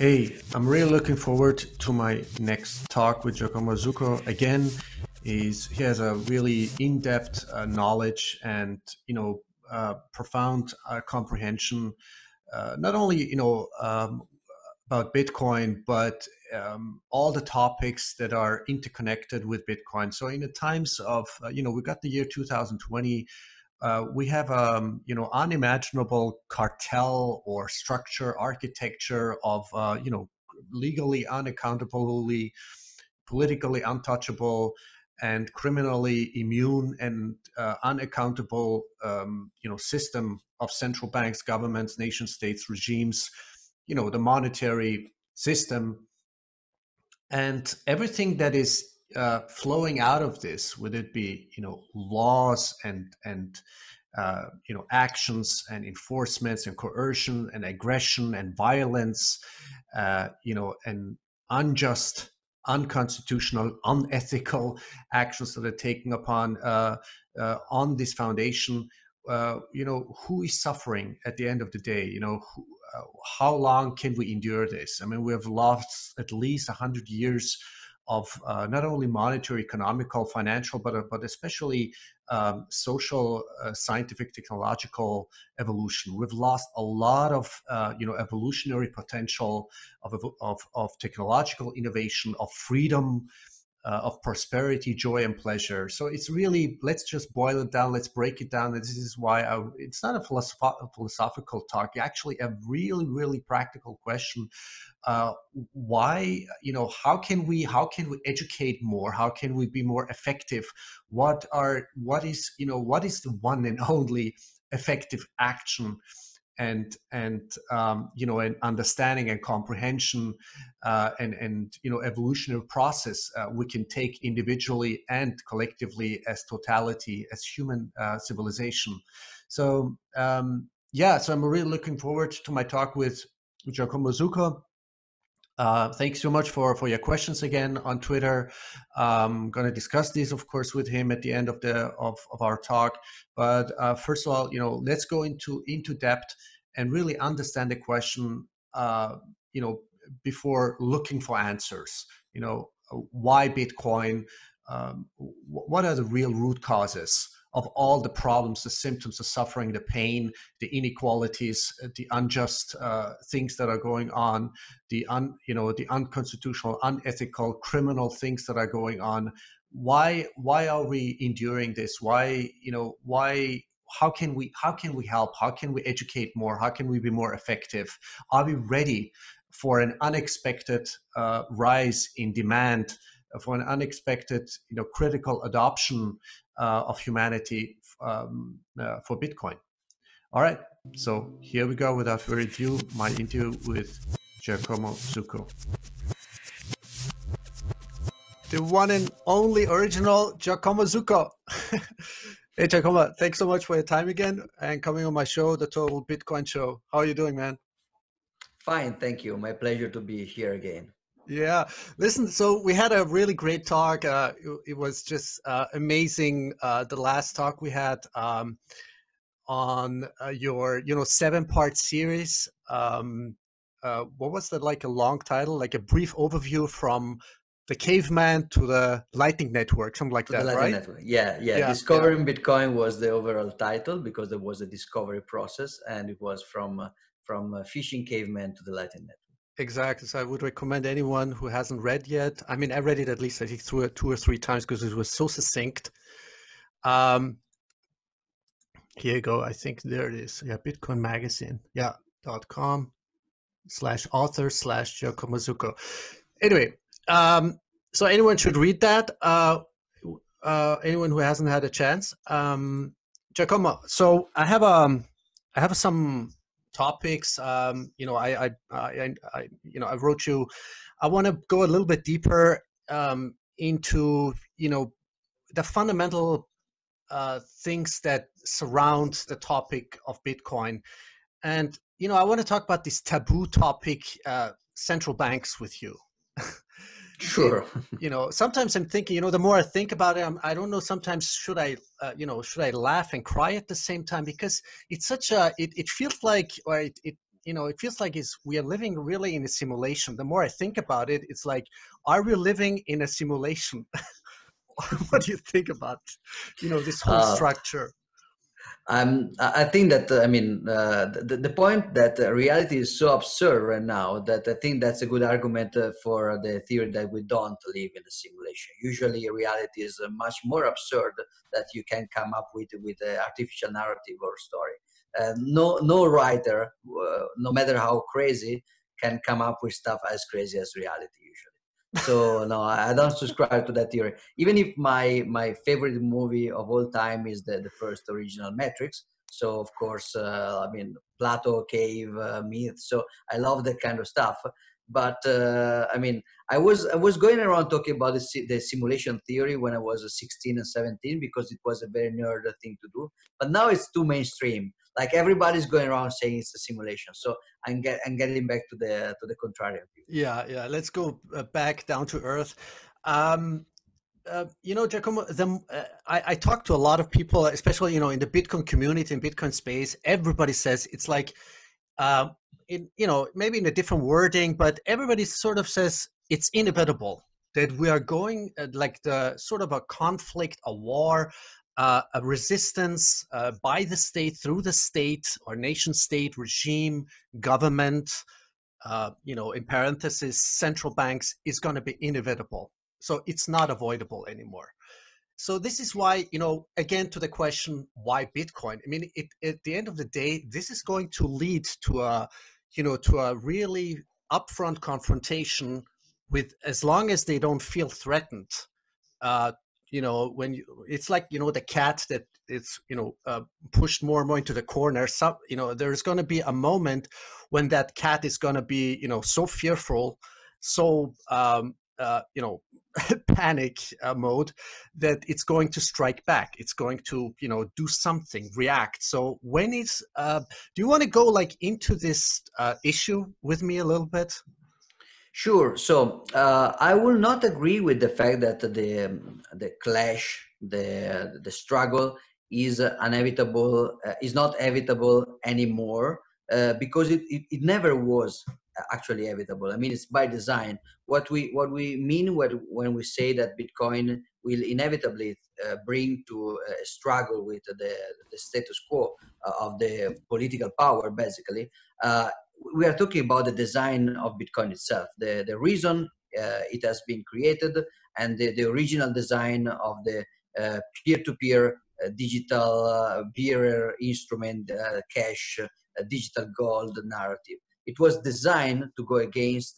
Hey, I'm really looking forward to my next talk with Giacomo Zucco. Again, is he has a really in-depth uh, knowledge and you know uh, profound uh, comprehension, uh, not only you know um, about Bitcoin, but um, all the topics that are interconnected with Bitcoin. So in the times of uh, you know we got the year 2020 uh, we have um, you know unimaginable cartel or structure architecture of uh, you know legally unaccountably politically untouchable and criminally immune and uh, unaccountable um, you know system of central banks governments nation states regimes you know the monetary system. And everything that is uh, flowing out of this, would it be you know laws and and uh, you know actions and enforcements and coercion and aggression and violence, uh, you know, and unjust, unconstitutional, unethical actions that are taken upon uh, uh, on this foundation. Uh, you know, who is suffering at the end of the day? You know, who, how long can we endure this? I mean, we have lost at least hundred years of uh, not only monetary, economical, financial, but uh, but especially um, social, uh, scientific, technological evolution. We've lost a lot of uh, you know evolutionary potential of, of of technological innovation, of freedom, uh, of prosperity, joy, and pleasure. So it's really let's just boil it down. Let's break it down. This is why I, it's not a, philosoph- philosophical talk. Actually, a really, really practical question. Uh, why, you know, how can we how can we educate more? How can we be more effective? What are what is you know what is the one and only effective action? And and um, you know and understanding and comprehension uh, and and you know evolutionary process uh, we can take individually and collectively as totality as human uh, civilization. So um, yeah so i'm really looking forward to my talk with giacomo zucco uh, thanks so much for, for your questions again on Twitter. I'm um, going to discuss these, of course, with him at the end of the of, of our talk. But uh, first of all, you know, let's go into into depth and really understand the question. Uh, you know, before looking for answers. You know, why Bitcoin? Um, what are the real root causes? Of all the problems, the symptoms, the suffering, the pain, the inequalities, uh, the unjust uh, things that are going on, the un, you know, the unconstitutional, unethical, criminal things that are going on. Why why are we enduring this? Why you know why how can we how can we help? How can we educate more? How can we be more effective? Are we ready for an unexpected uh, rise in demand? for an unexpected, you know, critical adoption of humanity um, uh, for Bitcoin. All right, so here we go. Without further ado, my interview with Giacomo Zucco. The one and only original Giacomo Zucco. hey, Giacomo, thanks so much for your time again and coming on my show, the Total Bitcoin Show. How are you doing, man? Fine, thank you. My pleasure to be here again. Yeah, listen. So we had a really great talk. Uh, it, it, was just uh, amazing. Uh, the last talk we had um, on uh, your, you know, seven-part series. Um, uh, what was that like? A long title, like a brief overview from the caveman to the Lightning Network, something like that, right? Network. Yeah, yeah, yeah. Discovering yeah. Bitcoin was the overall title because there was a discovery process, and it was from uh, from fishing caveman to the Lightning Network. Exactly. So I would recommend anyone who hasn't read yet. I mean, I read it at least I think through it two or three times because it was so succinct. Um, here you go. I think there it is. Yeah, Bitcoin Magazine. Yeah, dot com slash author slash Giacomo Zucco. Anyway, um, so anyone should read that. Uh, uh, anyone who hasn't had a chance. Um, Giacomo. So I have um, I have some topics. Um, you know, I, I, I, I, you know, I wrote you. I want to go a little bit deeper um, into, you know, the fundamental uh, things that surround the topic of Bitcoin, and you know, I want to talk about this taboo topic, uh, central banks, with you. Sure. you know, sometimes I'm thinking, you know, the more I think about it, I'm, I do not know. Sometimes should I, uh, you know, should I laugh and cry at the same time because it's such a, it, it feels like, or it, it you know, it feels like it's we are living really in a simulation. The more I think about it, it's like, are we living in a simulation? what do you think about, you know, this whole uh, structure? I think that I mean uh, the, the point that reality is so absurd right now that I think that's a good argument uh, for the theory that we don't live in a simulation. Usually, reality is uh, much more absurd that you can come up with with an artificial narrative or story. Uh, no, no writer, uh, no matter how crazy, can come up with stuff as crazy as reality usually so no i don't subscribe to that theory. Even if my my favorite movie of all time is the, the first original matrix so of course uh, i mean plato cave uh, myth so i love that kind of stuff but uh, i mean i was i was going around talking about the, the simulation theory when i was 16 and 17 because it was a very nerd thing to do. But now it's too mainstream. Like everybody's going around saying it's a simulation. So i'm, get, I'm getting back to the to the contrarian yeah yeah. Let's go uh, back down to earth. Um, uh, you know, Giacomo, the, uh, I, I talk to a lot of people, especially you know in the Bitcoin community and Bitcoin space. Everybody says it's like, uh, in, you know, maybe in a different wording, but everybody sort of says it's inevitable that we are going uh, like the sort of a conflict, a war, uh, a resistance uh, by the state, through the state or nation state regime, government, uh, you know, in parentheses, central banks is going to be inevitable. So it's not avoidable anymore. So this is why, you know, again to the question, why Bitcoin? I mean, it, at the end of the day, this is going to lead to a, you know, to a really upfront confrontation with, as long as they don't feel threatened, uh, you know when you it's like you know the cat that it's you know uh, pushed more and more into the corner some you know there's going to be a moment when that cat is going to be you know so fearful so um, uh, you know panic uh, mode that it's going to strike back. It's going to you know do something react. So when is uh, do you want to go like into this uh, issue with me a little bit? Sure. So uh, I will not agree with the fact that the the clash, the the struggle is inevitable, uh, is not evitable anymore uh, because it, it, it, never was actually evitable. I mean, it's by design. What we what we mean when we say that Bitcoin will inevitably uh, bring to a struggle with the the status quo uh, of the political power, basically uh, we are talking about the design of Bitcoin itself, the, the reason uh, it has been created, and the, the original design of the uh, peer-to-peer uh, digital bearer instrument, cash, digital gold narrative. It was designed to go against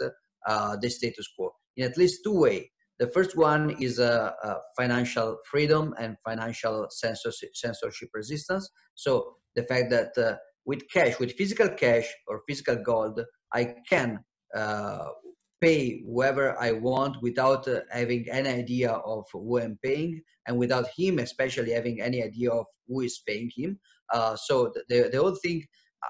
the status quo in at least two ways. The first one is a, financial freedom and financial censorship, censorship resistance. So the fact that with cash, with physical cash or physical gold, I can uh, pay whoever I want without uh, having any idea of who I'm paying, and without him, especially having any idea of who is paying him. Uh, so the the whole thing,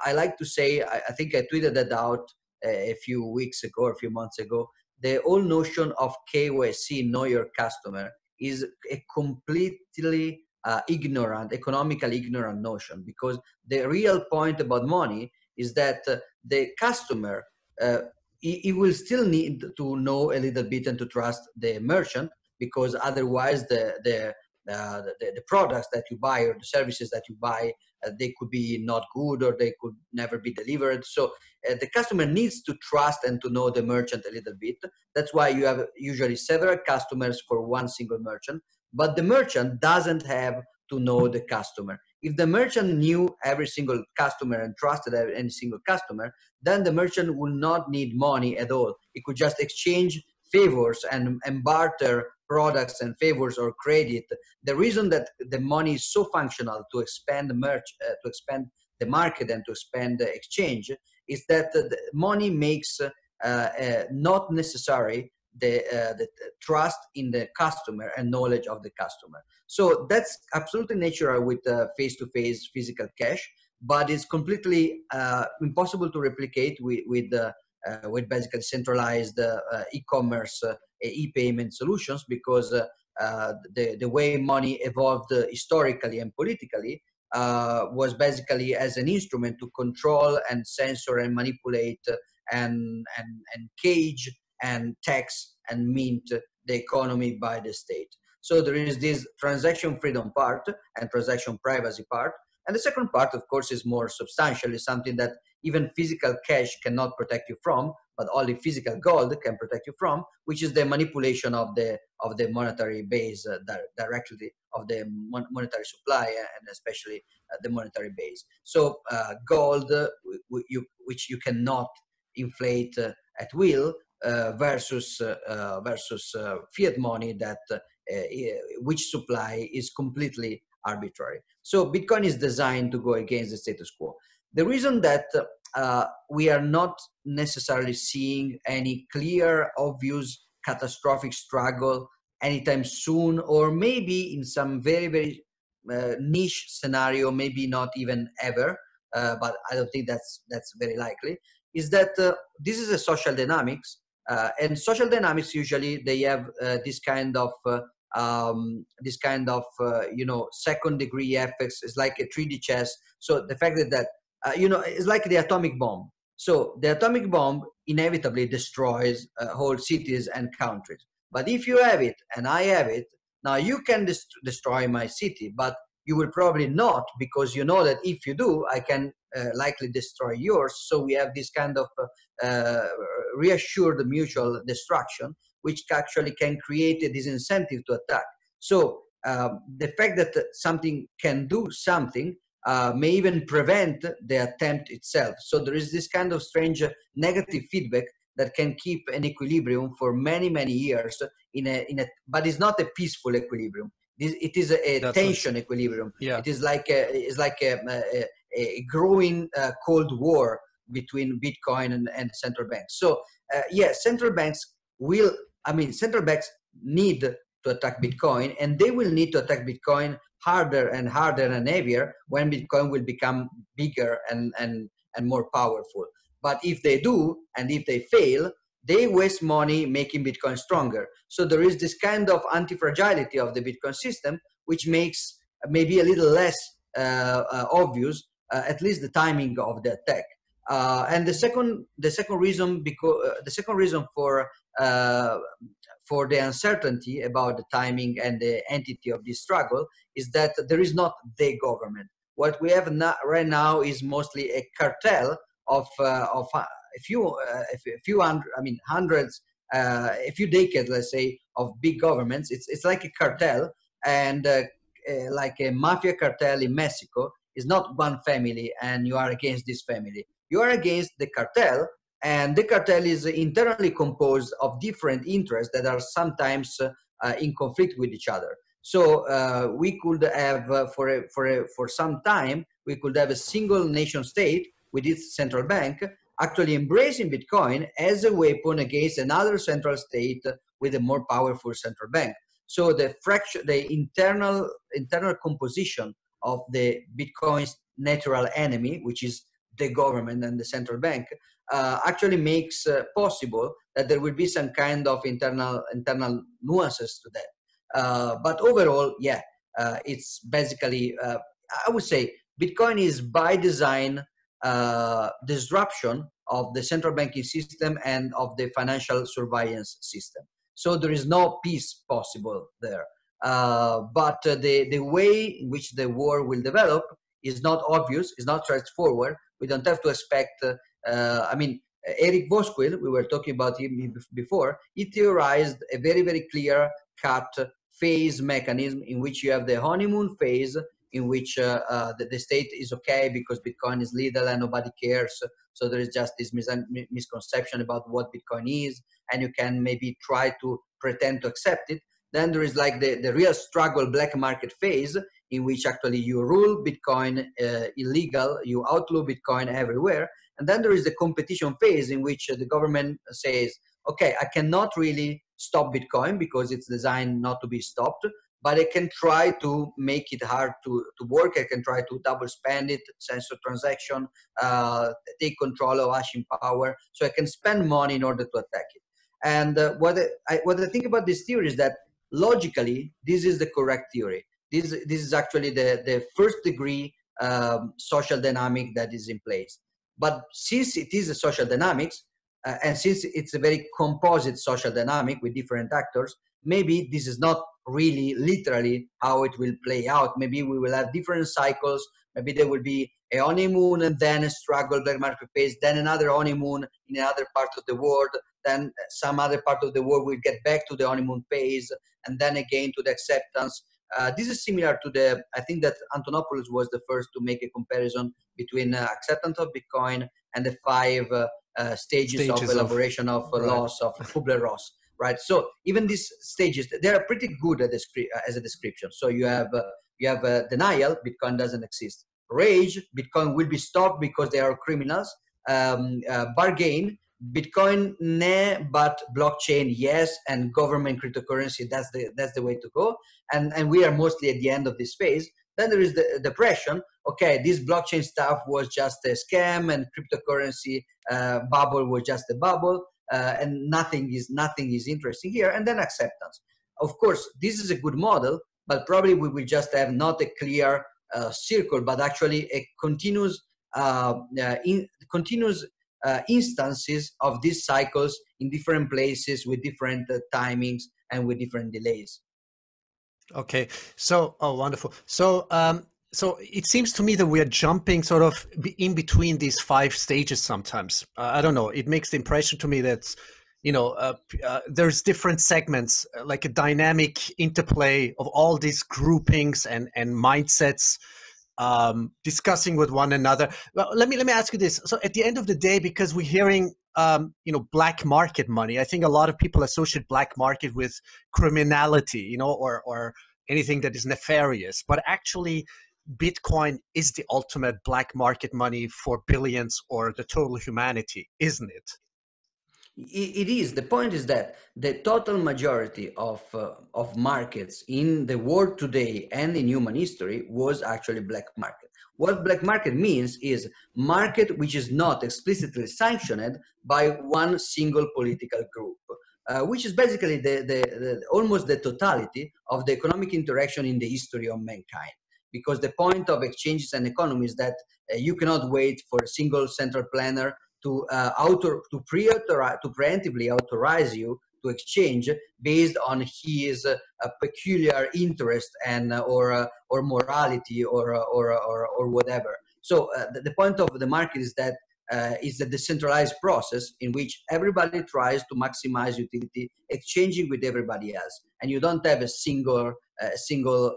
I like to say, I, I think I tweeted that out a few weeks ago a few months ago. The whole notion of KYC, know your customer, is a completely uh, ignorant, economically ignorant notion because the real point about money is that uh, the customer uh, he, he, will still need to know a little bit and to trust the merchant because otherwise the the uh, the, the, products that you buy or the services that you buy uh, they could be not good or they could never be delivered so uh, the customer needs to trust and to know the merchant a little bit that's why you have usually several customers for one single merchant but the merchant doesn't have to know the customer. If the merchant knew every single customer and trusted every single customer, then the merchant would not need money at all. He could just exchange favors and, and barter products and favors or credit. The reason that the money is so functional to expand merch, uh, to expand the market and to expand the exchange is that the money makes uh, uh, not necessary the, uh, the trust in the customer and knowledge of the customer. So that's absolutely natural with uh, face-to-face physical cash, but it's completely uh, impossible to replicate with with, Uh, with basically centralized uh, uh e-commerce uh, e-payment solutions because the the way money evolved historically and politically uh, was basically as an instrument to control and censor and manipulate and, and, and cage and tax and mint the economy by the state. So there is this transaction freedom part and transaction privacy part. And the second part, of course, is more substantial, is something that even physical cash cannot protect you from, but only physical gold can protect you from, which is the manipulation of the of the monetary base uh, directly of the mon monetary supply and especially uh, the monetary base. So uh, gold, uh, you, which you cannot inflate uh, at will, uh, versus versus fiat money that which supply is completely arbitrary. So Bitcoin is designed to go against the status quo. The reason that uh, we are not necessarily seeing any clear, obvious, catastrophic struggle anytime soon, or maybe in some very, very uh, niche scenario, maybe not even ever, uh, but I don't think that's that's very likely. Is that uh, this is a social dynamics, uh, and social dynamics usually they have uh, this kind of um, this kind of you know second degree effects. It's like a 3D chess. So the fact that that uh, you know, it's like the atomic bomb. So the atomic bomb inevitably destroys uh, whole cities and countries. But if you have it and I have it, now you can dest destroy my city, but you will probably not because you know that if you do, I can uh, likely destroy yours. So we have this kind of uh, uh reassured mutual destruction, which actually can create a disincentive to attack. So um, the fact that something can do something uh, may even prevent the attempt itself. So there is this kind of strange negative feedback that can keep an equilibrium for many many years in a in a but it's not a peaceful equilibrium. It is a, a tension equilibrium. Yeah. It is like a, it's like a, a, a growing uh, cold war between Bitcoin and, and central banks. So uh, yeah, central banks will. I mean, central banks need to attack Bitcoin, and they will need to attack Bitcoin harder and harder and heavier when Bitcoin will become bigger and, and, and more powerful. But if they do, and if they fail, they waste money making Bitcoin stronger. So there is this kind of anti-fragility of the Bitcoin system, which makes maybe a little less uh, uh, obvious, uh, at least the timing of the attack. Uh, and the second, the second reason, because uh, the second reason for for the uncertainty about the timing and the entity of this struggle is that there is not the government. What we have not, right now is mostly a cartel of uh, of uh, a few uh, a few hundred, I mean hundreds, uh, a few decades, let's say, of big governments. It's it's like a cartel, and uh, uh, like a mafia cartel in Mexico is not one family, and you are against this family. You are against the cartel, and the cartel is internally composed of different interests that are sometimes uh, in conflict with each other. So uh, we could have, uh, for, a, for, a, for some time, we could have a single nation state with its central bank actually embracing Bitcoin as a weapon against another central state with a more powerful central bank. So the fraction, the internal internal composition of the Bitcoin's natural enemy, which is the government and the central bank, uh, actually makes uh, possible that there will be some kind of internal internal nuances to that. Uh, but overall, yeah, uh, it's basically uh, I would say Bitcoin is by design uh, disruption of the central banking system and of the financial surveillance system. So there is no peace possible there. but the the way in which the war will develop is not obvious, is not straightforward. We don't have to expect uh, I mean, Eric Voskuil, we were talking about him before, he theorized a very, very clear cut phase mechanism in which you have the honeymoon phase in which uh, uh, the, the, state is okay because Bitcoin is legal and nobody cares. So there is just this mis misconception about what Bitcoin is, and you can maybe try to pretend to accept it. Then there is like the, the real struggle black market phase in which actually you rule Bitcoin uh, illegal, you outlaw Bitcoin everywhere, and then there is the competition phase in which the government says, okay, I cannot really stop Bitcoin because it's designed not to be stopped, but I can try to make it hard to, to work. I can try to double spend it, censor transaction, uh, take control of hashing power. So I can spend money in order to attack it. And uh, what, I, what I think about this theory is that logically, this is the correct theory. This, this is actually the, the first degree um, social dynamic that is in place. But since it is a social dynamics, uh, and since it's a very composite social dynamic with different actors, maybe this is not really literally how it will play out. Maybe we will have different cycles. Maybe there will be a honeymoon and then a struggle black market phase, then another honeymoon in another part of the world, then some other part of the world will get back to the honeymoon phase, and then again to the acceptance. Uh, this is similar to the, I think that Antonopoulos was the first to make a comparison between uh, acceptance of Bitcoin and the five uh, uh stages, stages, of elaboration of, of uh, right. loss of Kubler-Ross, right? So even these stages, they are pretty good descri- uh, as a description. So you have you have denial, Bitcoin doesn't exist. Rage, Bitcoin will be stopped because they are criminals. Um, bargain, Bitcoin, nah, but blockchain, yes, and government cryptocurrency, that's the that's the way to go. And and we are mostly at the end of this phase. Then there is the depression. Okay, this blockchain stuff was just a scam, and cryptocurrency uh, bubble was just a bubble, uh, and nothing is nothing is interesting here. And then acceptance. Of course, this is a good model, but probably we will just have not a clear uh, circle, but actually a continuous uh, uh, in, continuous uh, instances of these cycles in different places with different uh, timings and with different delays. Okay, so oh, wonderful. So, um, so it seems to me that we are jumping sort of in between these five stages. Sometimes uh, I don't know. It makes the impression to me that you know uh, uh, there's different segments, uh, like a dynamic interplay of all these groupings and and mindsets um, discussing with one another. Well, let me let me ask you this. So at the end of the day, because we're hearing um, you know black market money, I think a lot of people associate black market with criminality, you know, or or anything that is nefarious. But actually, Bitcoin is the ultimate black market money for billions or the total humanity, isn't it? It is. The point is that the total majority of uh, of markets in the world today and in human history was actually black market. What black market means is market which is not explicitly sanctioned by one single political group uh, which is basically the, the, the, almost the totality of the economic interaction in the history of mankind. Because the point of exchanges and economies is that uh, you cannot wait for a single central planner to uh, to pre to preemptively authorize you to exchange based on his uh, peculiar interest and uh, or uh, or morality or uh, or or, or whatever. So the, the, point of the market is that uh, is a decentralized process in which everybody tries to maximize utility, exchanging with everybody else, and you don't have a single a single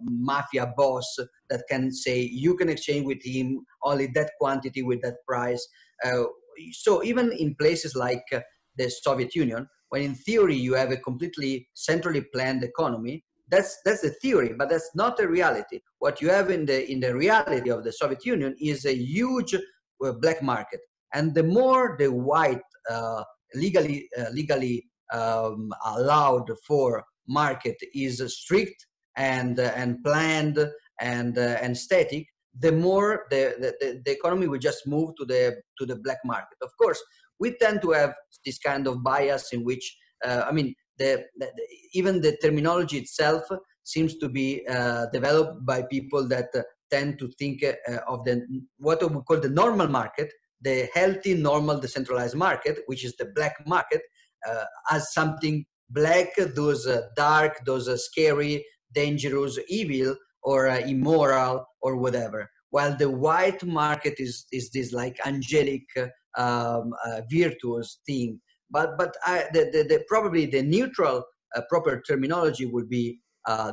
mafia boss that can say you can exchange with him only that quantity with that price uh, so even in places like uh, the Soviet Union, when in theory you have a completely centrally planned economy, that's that's the theory, but that's not the reality. What you have in the in the reality of the Soviet Union is a huge uh, black market, and the more the white uh, legally uh, legally um, allowed for market is strict and uh, and planned and uh, and static, the more the, the, the economy will just move to the to the black market. Of course, we tend to have this kind of bias in which uh, I mean the, the, even the terminology itself seems to be uh, developed by people that uh, tend to think uh, of the what we call the normal market, the healthy, normal, decentralized market, which is the black market, uh, as something black, those uh, dark, those scary, dangerous, evil, or uh, immoral or whatever. While the white market is is this like angelic um, uh, virtuous thing. But but I, the, the, the, probably the neutral uh, proper terminology would be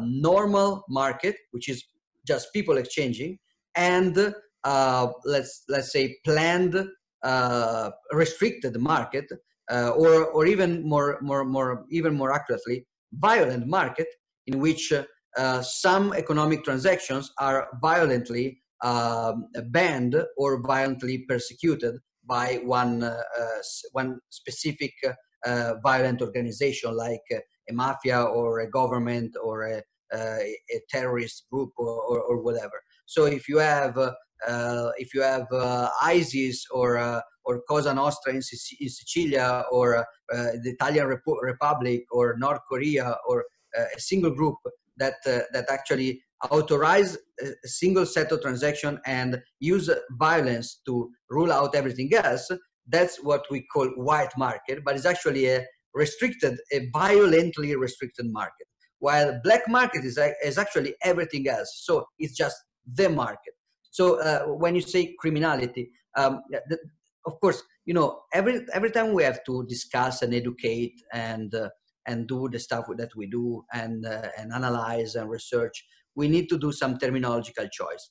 normal market which is just people exchanging and uh, let's let's say planned uh, restricted market uh, or or even more more more even more accurately violent market in which uh, some economic transactions are violently um, banned or violently persecuted by one uh, one specific uh, violent organization like a mafia or a government or a, a terrorist group or, or, or, whatever. So if you have uh, uh, if you have uh, ISIS or or Cosa Nostra in, Sicilia or the Italian Repu- Republic or North Korea or a single group that uh, that actually authorize a single set of transaction and use violence to rule out everything else, that's what we call white market, but it's actually a restricted, a violently restricted market. While black market is, is actually everything else. So it's just the market. So uh, when you say criminality, um, the, of course, you know, every every time we have to discuss and educate and uh, and do the stuff that we do and uh, and analyze and research, we need to do some terminological choice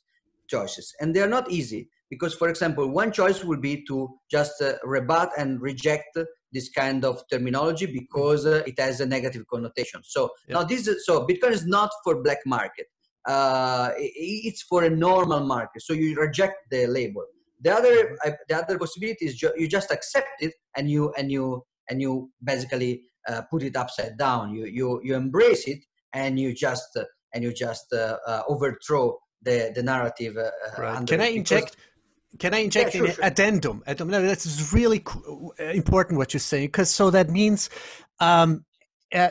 choices, and they are not easy because, for example, one choice will be to just uh, rebut and reject this kind of terminology because uh, it has a negative connotation. So yeah. now this is so Bitcoin is not for black market. Uh, it's for a normal market. So you reject the label. The other mm-hmm. uh, the other possibility is ju- you just accept it and you and you and you basically uh, put it upside down. You you you embrace it and you just uh, and you just uh, overthrow the the narrative. right. Can I inject? Can I inject yeah, sure, an sure. addendum? addendum? No, that's really important what you're saying because so that means um, uh,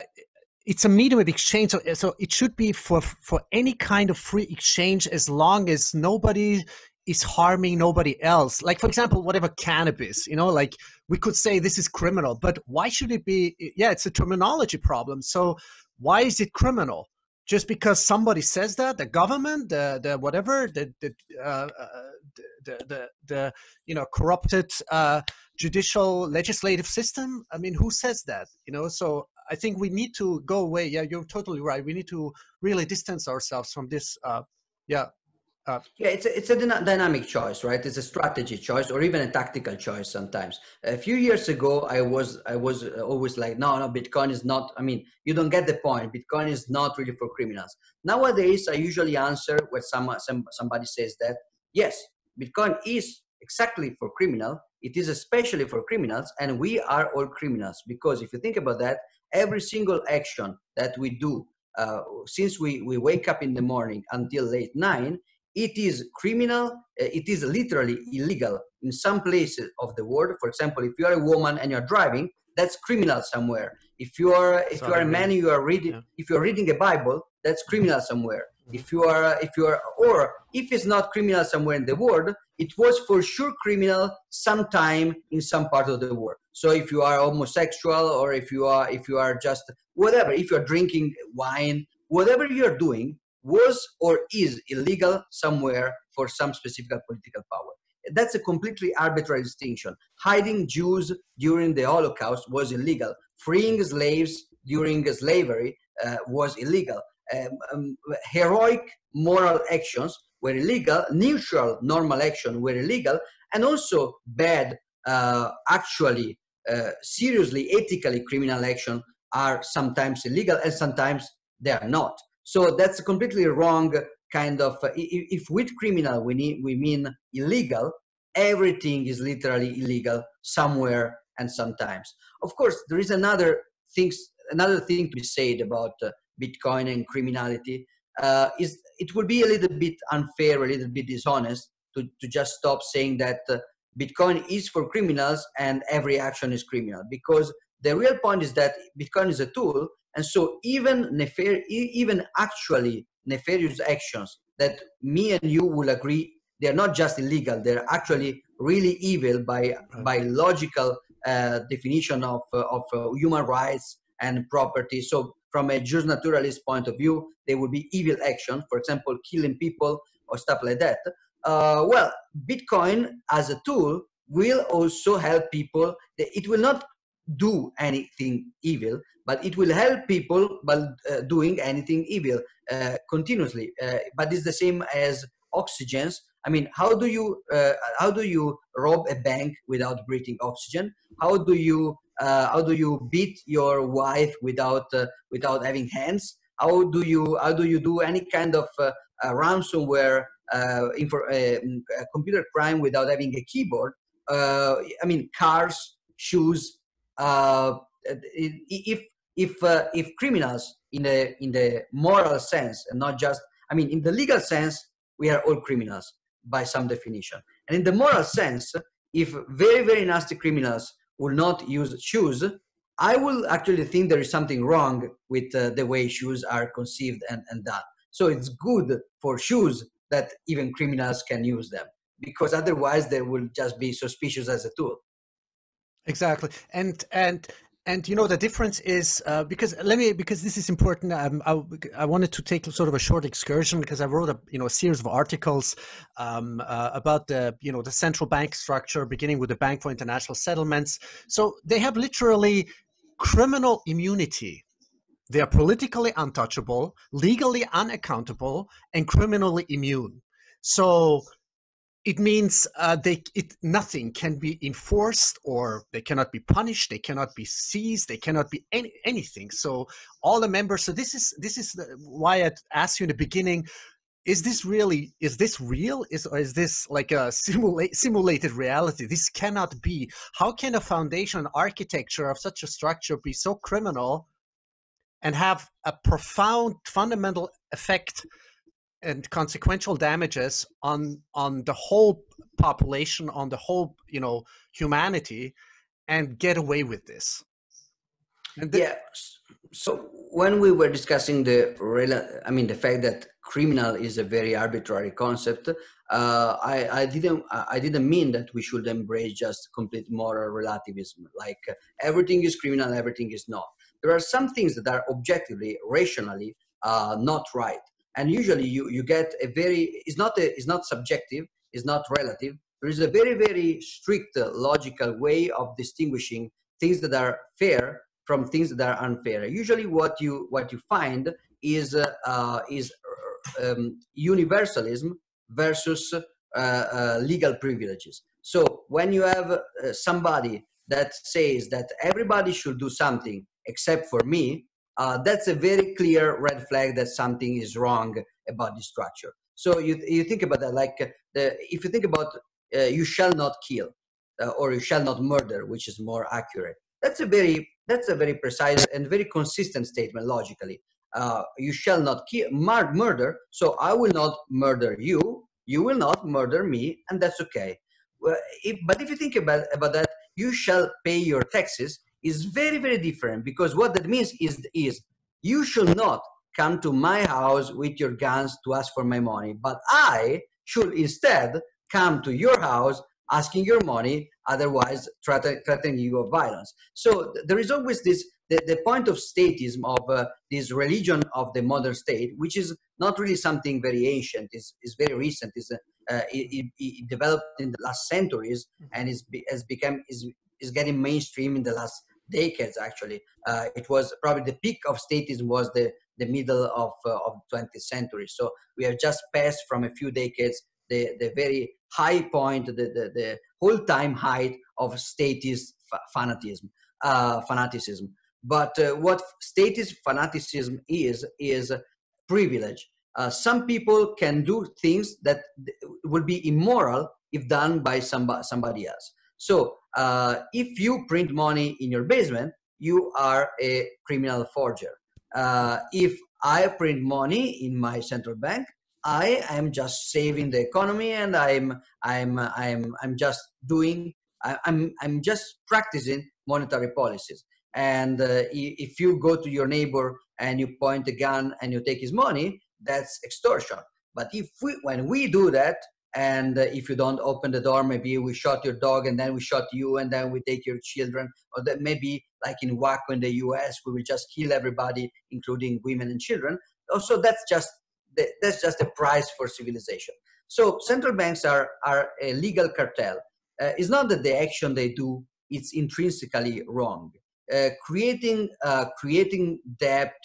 it's a medium of exchange. So, so it should be for for any kind of free exchange as long as nobody is harming nobody else. Like for example, whatever cannabis, you know, like we could say this is criminal, but why should it be? Yeah, it's a terminology problem. So why is it criminal? Just because somebody says that the government the the whatever the the uh, uh the, the, the you know corrupted uh, judicial legislative system i mean who says that you know? So i think we need to go away. Yeah you're totally right. We need to really distance ourselves from this uh, yeah uh, yeah, it's a, it's a dynamic choice, right? It's a strategy choice or even a tactical choice sometimes. A few years ago, I was I was always like, no, no, Bitcoin is not. I mean, you don't get the point. Bitcoin is not really for criminals. Nowadays, I usually answer when some, some somebody says that yes, Bitcoin is exactly for criminal. It is especially for criminals, and we are all criminals because if you think about that, every single action that we do uh, since we, we wake up in the morning until late nine it is criminal, uh, it is literally illegal in some places of the world. For example, if you are a woman and you're driving, that's criminal somewhere. If you are if Sorry, you are a man, you are reading. Yeah. If you are reading a Bible, that's criminal somewhere. Mm-hmm. If you are if you are or if it's not criminal somewhere in the world, it was for sure criminal sometime in some part of the world. So if you are homosexual or if you are if you are just whatever, if you are drinking wine, whatever you're doing, was or is illegal somewhere for some specific political power. That's a completely arbitrary distinction. Hiding Jews during the Holocaust was illegal. Freeing slaves during slavery uh, was illegal. Um, um, heroic moral actions were illegal. Neutral normal action were illegal. And also bad, uh, actually, uh, seriously, ethically criminal action are sometimes illegal and sometimes they are not. So that's a completely wrong kind of. Uh, if with criminal we need we mean illegal, everything is literally illegal somewhere and sometimes. Of course, there is another things another thing to be said about uh, Bitcoin and criminality. Uh, is it would be a little bit unfair, a little bit dishonest to, to just stop saying that uh, Bitcoin is for criminals and every action is criminal because the real point is that Bitcoin is a tool and so even nefar- even actually nefarious actions that me and you will agree they're not just illegal, they're actually really evil by by logical uh, definition of uh, of uh, human rights and property. So from a jus naturalis point of view, they would be evil action, for example, killing people or stuff like that. Uh, well, Bitcoin as a tool will also help people. It will not do anything evil, but it will help people by uh, doing anything evil uh, continuously. Uh, but it's the same as oxygens. I mean, how do you uh, how do you rob a bank without breathing oxygen? How do you uh, how do you beat your wife without uh, without having hands? How do you how do you do any kind of ransomware info, computer crime without having a keyboard? I mean, cars, shoes, if if uh, if criminals in the in the moral sense and not just I mean in the legal sense we are all criminals by some definition and in the moral sense if very very nasty criminals will not use shoes I will actually think there is something wrong with uh, the way shoes are conceived and, and done. So it's good for shoes that even criminals can use them because otherwise they will just be suspicious as a tool. Exactly, and and and you know the difference is uh, because let me because this is important. Um, I, I wanted to take sort of a short excursion because I wrote a you know a series of articles um, uh, about the you know the central bank structure, beginning with the Bank for International Settlements. So they have literally criminal immunity. They are politically untouchable, legally unaccountable, and criminally immune. So it means uh, they it nothing can be enforced or they cannot be punished they cannot be seized they cannot be any, anything. So all the members so this is this is the, why i asked you in the beginning is this really is this real? Is or is this like a simulate, simulated reality? This cannot be. How can a foundation architecture of such a structure be so criminal and have a profound fundamental effect and consequential damages on on the whole population on the whole you know humanity and get away with this. And yeah so when we were discussing the i mean the fact that criminal is a very arbitrary concept uh, I, I didn't i didn't mean that we should embrace just complete moral relativism like everything is criminal everything is not. There are some things that are objectively rationally uh, not right and usually you you get a very it's not a, it's not subjective it's not relative. There is a very very strict uh, logical way of distinguishing things that are fair from things that are unfair. Usually what you what you find is uh, uh, is um, universalism versus uh, uh, legal privileges. So when you have uh, somebody that says that everybody should do something except for me uh, that's a very clear red flag that something is wrong about the structure. So you, you think about that, like the, if you think about uh, you shall not kill uh, or you shall not murder, which is more accurate. That's a very that's a very precise and very consistent statement logically. Uh, you shall not kill mur- murder, so I will not murder you. You will not murder me, and that's okay. Well, if, but if you think about about that, you shall pay your taxes is very, very different because what that means is, is you should not come to my house with your guns to ask for my money, but I should instead come to your house asking your money, otherwise threatening you of violence. So there is always this the, the point of statism of uh, this religion of the modern state, which is not really something very ancient, is is very recent, is uh, it, it, developed in the last centuries and is has become is is getting mainstream in the last decades actually. Uh, it was probably the peak of statism was the the middle of uh, of 20th century. So we have just passed from a few decades the the very high point the the, the whole time height of statist fanaticism uh, fanaticism. But uh, what statist fanaticism is is privilege. Uh, some people can do things that will be immoral if done by somebody, somebody else. So uh, if you print money in your basement, you are a criminal forger. Uh, if I print money in my central bank, I am just saving the economy and I'm I'm I'm I'm just doing I'm I'm just practicing monetary policies. And uh, if you go to your neighbor and you point a gun and you take his money, that's extortion. But if we when we do that, and uh, if you don't open the door maybe we shot your dog and then we shot you and then we take your children. Or that maybe like in waco in the us we will just kill everybody including women and children. Also that's just that's just a price for civilization. So central banks are are a legal cartel. Uh, it's not that the action they do it's intrinsically wrong. Uh, creating uh, creating debt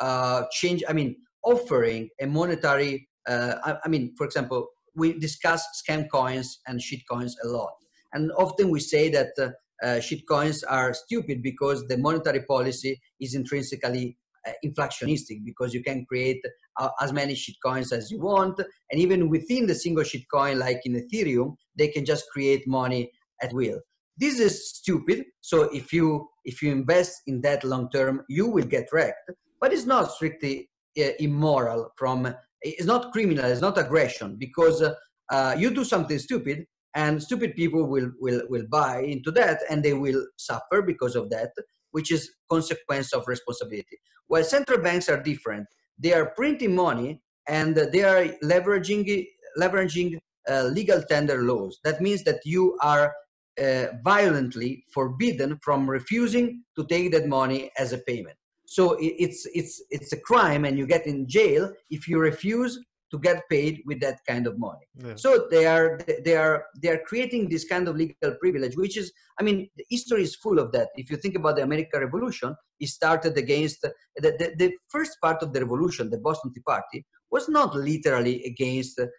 uh, change i mean offering a monetary uh, I, I mean for example we discuss scam coins and shit coins a lot. And often we say that uh, uh, shit coins are stupid because the monetary policy is intrinsically uh, inflationistic because you can create uh, as many shit coins as you want. And even within the single shit coin, like in Ethereum, they can just create money at will. This is stupid. So if you if you invest in that long term, you will get wrecked. But it's not strictly uh, immoral from it's not criminal it's not aggression because uh, you do something stupid and stupid people will will will buy into that and they will suffer because of that which is consequence of responsibility while central banks are different they are printing money and they are leveraging leveraging uh, legal tender laws. That means that you are uh, violently forbidden from refusing to take that money as a payment. So it's it's it's a crime, and you get in jail if you refuse to get paid with that kind of money. Yeah. So they are they are they are creating this kind of legal privilege, which is I mean, history is full of that. If you think about the American Revolution, it started against the, the, the first part of the revolution, the Boston Tea Party, was not literally against the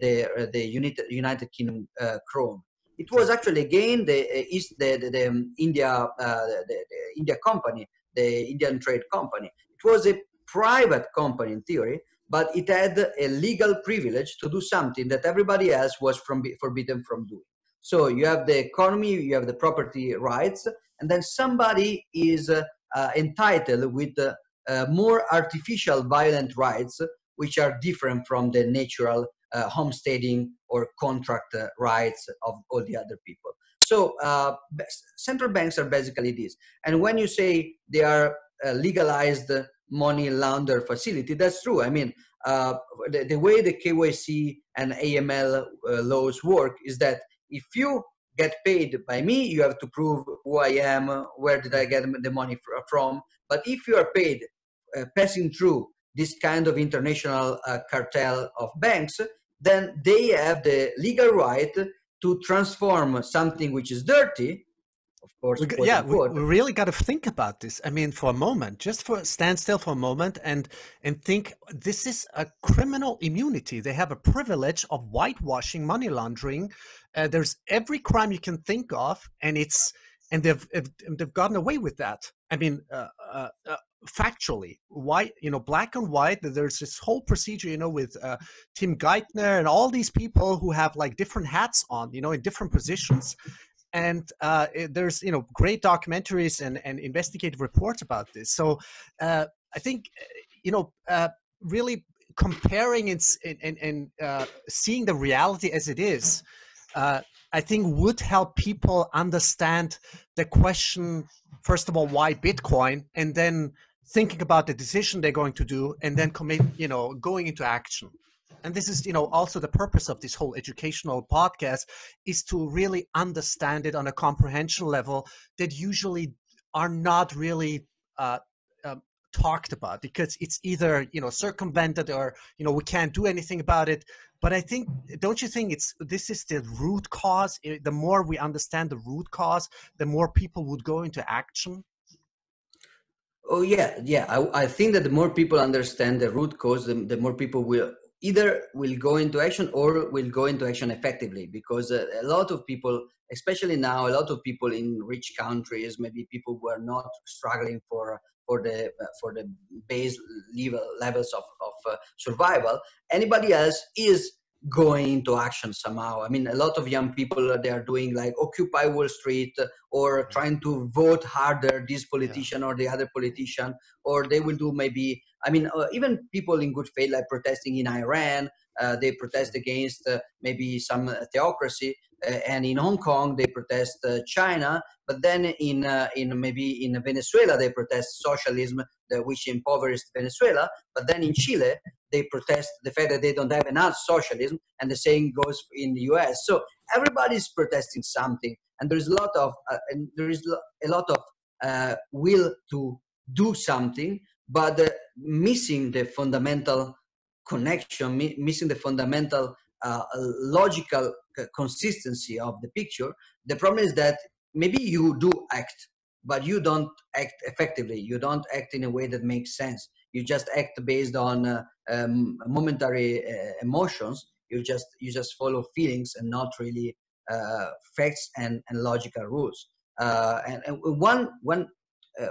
the the United United Kingdom uh, crown. It was actually again the uh, East the, the, the um, India uh, the, the India company, the Indian Trade Company. It was a private company in theory, but it had a legal privilege to do something that everybody else was from, forbidden from doing. So you have the economy, you have the property rights, and then somebody is uh, uh, entitled with uh, uh more artificial violent rights, which are different from the natural uh, homesteading or contract uh, rights of all the other people. So central banks are basically this. And when you say they are legalized money launder facility. That's true. I mean, uh, the, the, way the KYC and AML uh, laws work is that if you get paid by me, you have to prove who I am, where did I get the money from. But if you are paid uh, passing through this kind of international uh, cartel of banks, then they have the legal right to transform something which is dirty of course. We, yeah, we, we, really got to think about this. I mean, for a moment, just for stand still for a moment and and think this is a criminal immunity. They have a privilege of whitewashing money laundering. Uh, there's every crime you can think of, and it's and they've they've gotten away with that. I mean, uh, uh, uh, factually, white, you know, black and white. There's this whole procedure, you know, with uh, Tim Geithner and all these people who have like different hats on, you know, in different positions, and uh, there's you know great documentaries and, and investigative reports about this so uh, i think you know uh, really comparing and, and, and uh, seeing the reality as it is uh, i think would help people understand the question first of all why bitcoin and then thinking about the decision they're going to do and then commit you know going into action. And this is you know also the purpose of this whole educational podcast is to really understand it on a comprehension level that usually are not really uh, uh, talked about because it's either you know circumvented or you know we can't do anything about it. But i think don't you think it's this is the root cause? The more we understand the root cause the more people would go into action oh yeah yeah. I, I think that the more people understand the root cause the, the more people will either will go into action or will go into action effectively because a, a, lot of people especially now a lot of people in rich countries maybe people who are not struggling for for the for the base level levels of, of uh, survival anybody else is going into action somehow i mean a lot of young people uh, they are doing like occupy wall street uh, or trying to vote harder this politician yeah. or the other politician or they will do maybe I mean, uh, even people in good faith, like protesting in Iran, uh, they protest against uh, maybe some uh, theocracy, uh, and in Hong Kong they protest uh, China. But then in in maybe in Venezuela they protest socialism, which impoverished Venezuela. But then in Chile they protest the fact that they don't have enough socialism, and the same goes in the U.S. So everybody's protesting something, and there is a lot of and there is a lot of will to do something but uh, missing the fundamental connection, mi- missing the fundamental uh, logical consistency of the picture. The problem is that maybe you do act, but you don't act effectively. You don't act in a way that makes sense. You just act based on uh, um, momentary uh, emotions. You just you just follow feelings and not really uh, facts and, and logical rules. Uh, and, and, one one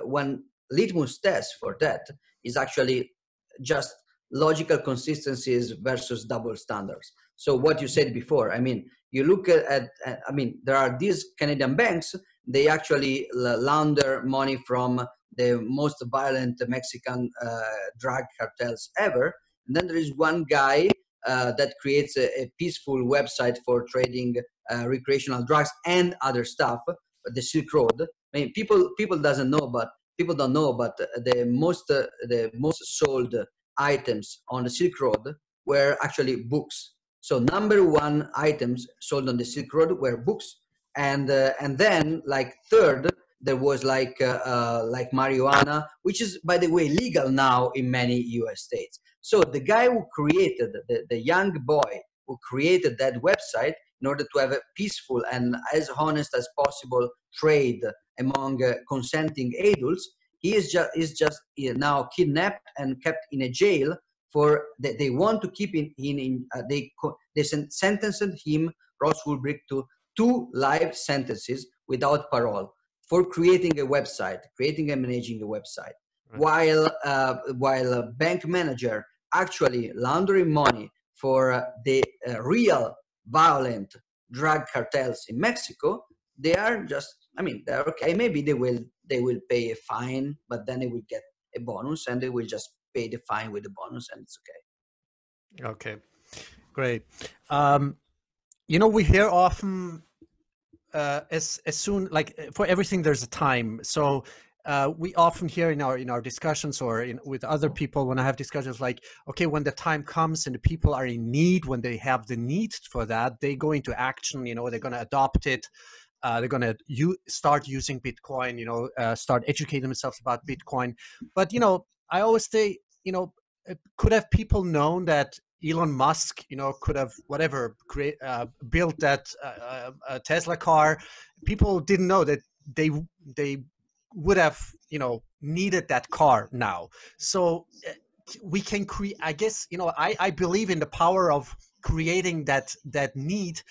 one litmus test for that is actually just logical consistencies versus double standards. So what you said before, I mean, you look at, at I mean, there are these Canadian banks, they actually launder money from the most violent Mexican uh, drug cartels ever. And then there is one guy uh, that creates a, a, peaceful website for trading uh, recreational drugs and other stuff, the Silk Road. I mean, people people doesn't know, but people don't know, but the most uh, the most sold items on the Silk Road were actually books. So number one items sold on the Silk Road were books, and uh, and then like third there was like uh, uh, like marijuana, which is by the way legal now in many U.S. states. So the guy who created the, the young boy who created that website in order to have a peaceful and as honest as possible trade among uh, consenting adults, he is just is just now kidnapped and kept in a jail for they, they want to keep in, in, in uh, they they sentenced him Ross Ulbricht to two life sentences without parole for creating a website, creating and managing a website, right. while uh, while a bank manager actually laundering money for uh, the uh, real violent drug cartels in Mexico, they are just I mean they're okay. Maybe they will they will pay a fine, but then they will get a bonus and they will just pay the fine with the bonus and it's okay. Okay, great. Um, you know, we hear often uh, as as soon like for everything there's a time. So uh, we often hear in our in our discussions or in, with other people when I have discussions like, okay, when the time comes and the people are in need, when they have the need for that, they go into action. You know, they're going to adopt it. Uh, they're going to start using Bitcoin. You know, uh, start educating themselves about Bitcoin. But you know, I always say, you know, could have people known that Elon Musk, you know, could have whatever create uh, built that uh, uh, Tesla car. People didn't know that they they would have you know needed that car now. So uh, we can create. I guess you know I I believe in the power of creating that that need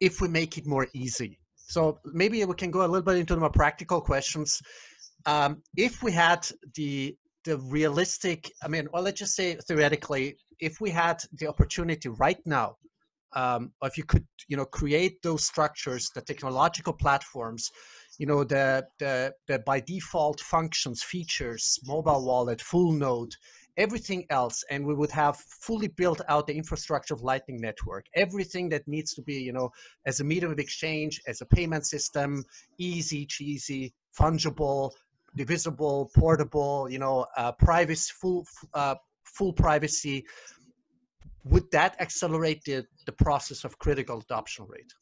if we make it more easy. So maybe we can go a little bit into the more practical questions. Um, if we had the the realistic i mean well let's just say theoretically if we had the opportunity right now um, if you could you know create those structures the technological platforms you know the, the the by default functions features mobile wallet full node everything else and we would have fully built out the infrastructure of lightning network everything that needs to be you know as a medium of exchange as a payment system easy cheesy fungible divisible, portable, you know, uh, privacy, full, uh, full privacy. Would that accelerate the, the process of critical adoption rate?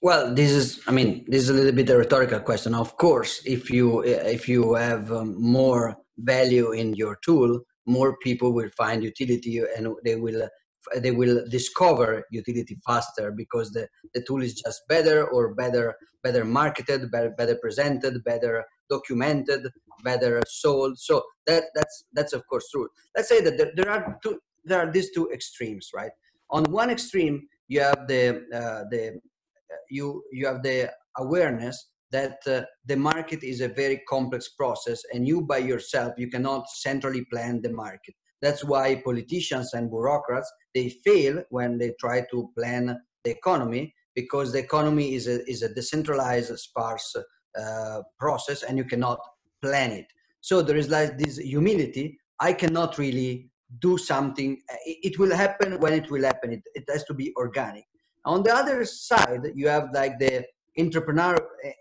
Well, this is, I mean, this is a little bit a rhetorical question. Of course, if you if you have um, more value in your tool, more people will find utility and they will they will discover utility faster because the, the tool is just better or better better marketed better, better presented better documented better sold. So that that's that's of course true. Let's say that there, there are two there are these two extremes right? On one extreme you have the uh, the uh, you you have the awareness that uh, the market is a very complex process and you by yourself you cannot centrally plan the market. That's why politicians and bureaucrats they fail when they try to plan the economy because the economy is a, is a decentralized, sparse uh, process and you cannot plan it. So there is like this humility. I cannot really do something. It, it will happen when it will happen. It, it has to be organic. On the other side, you have like the entrepreneur,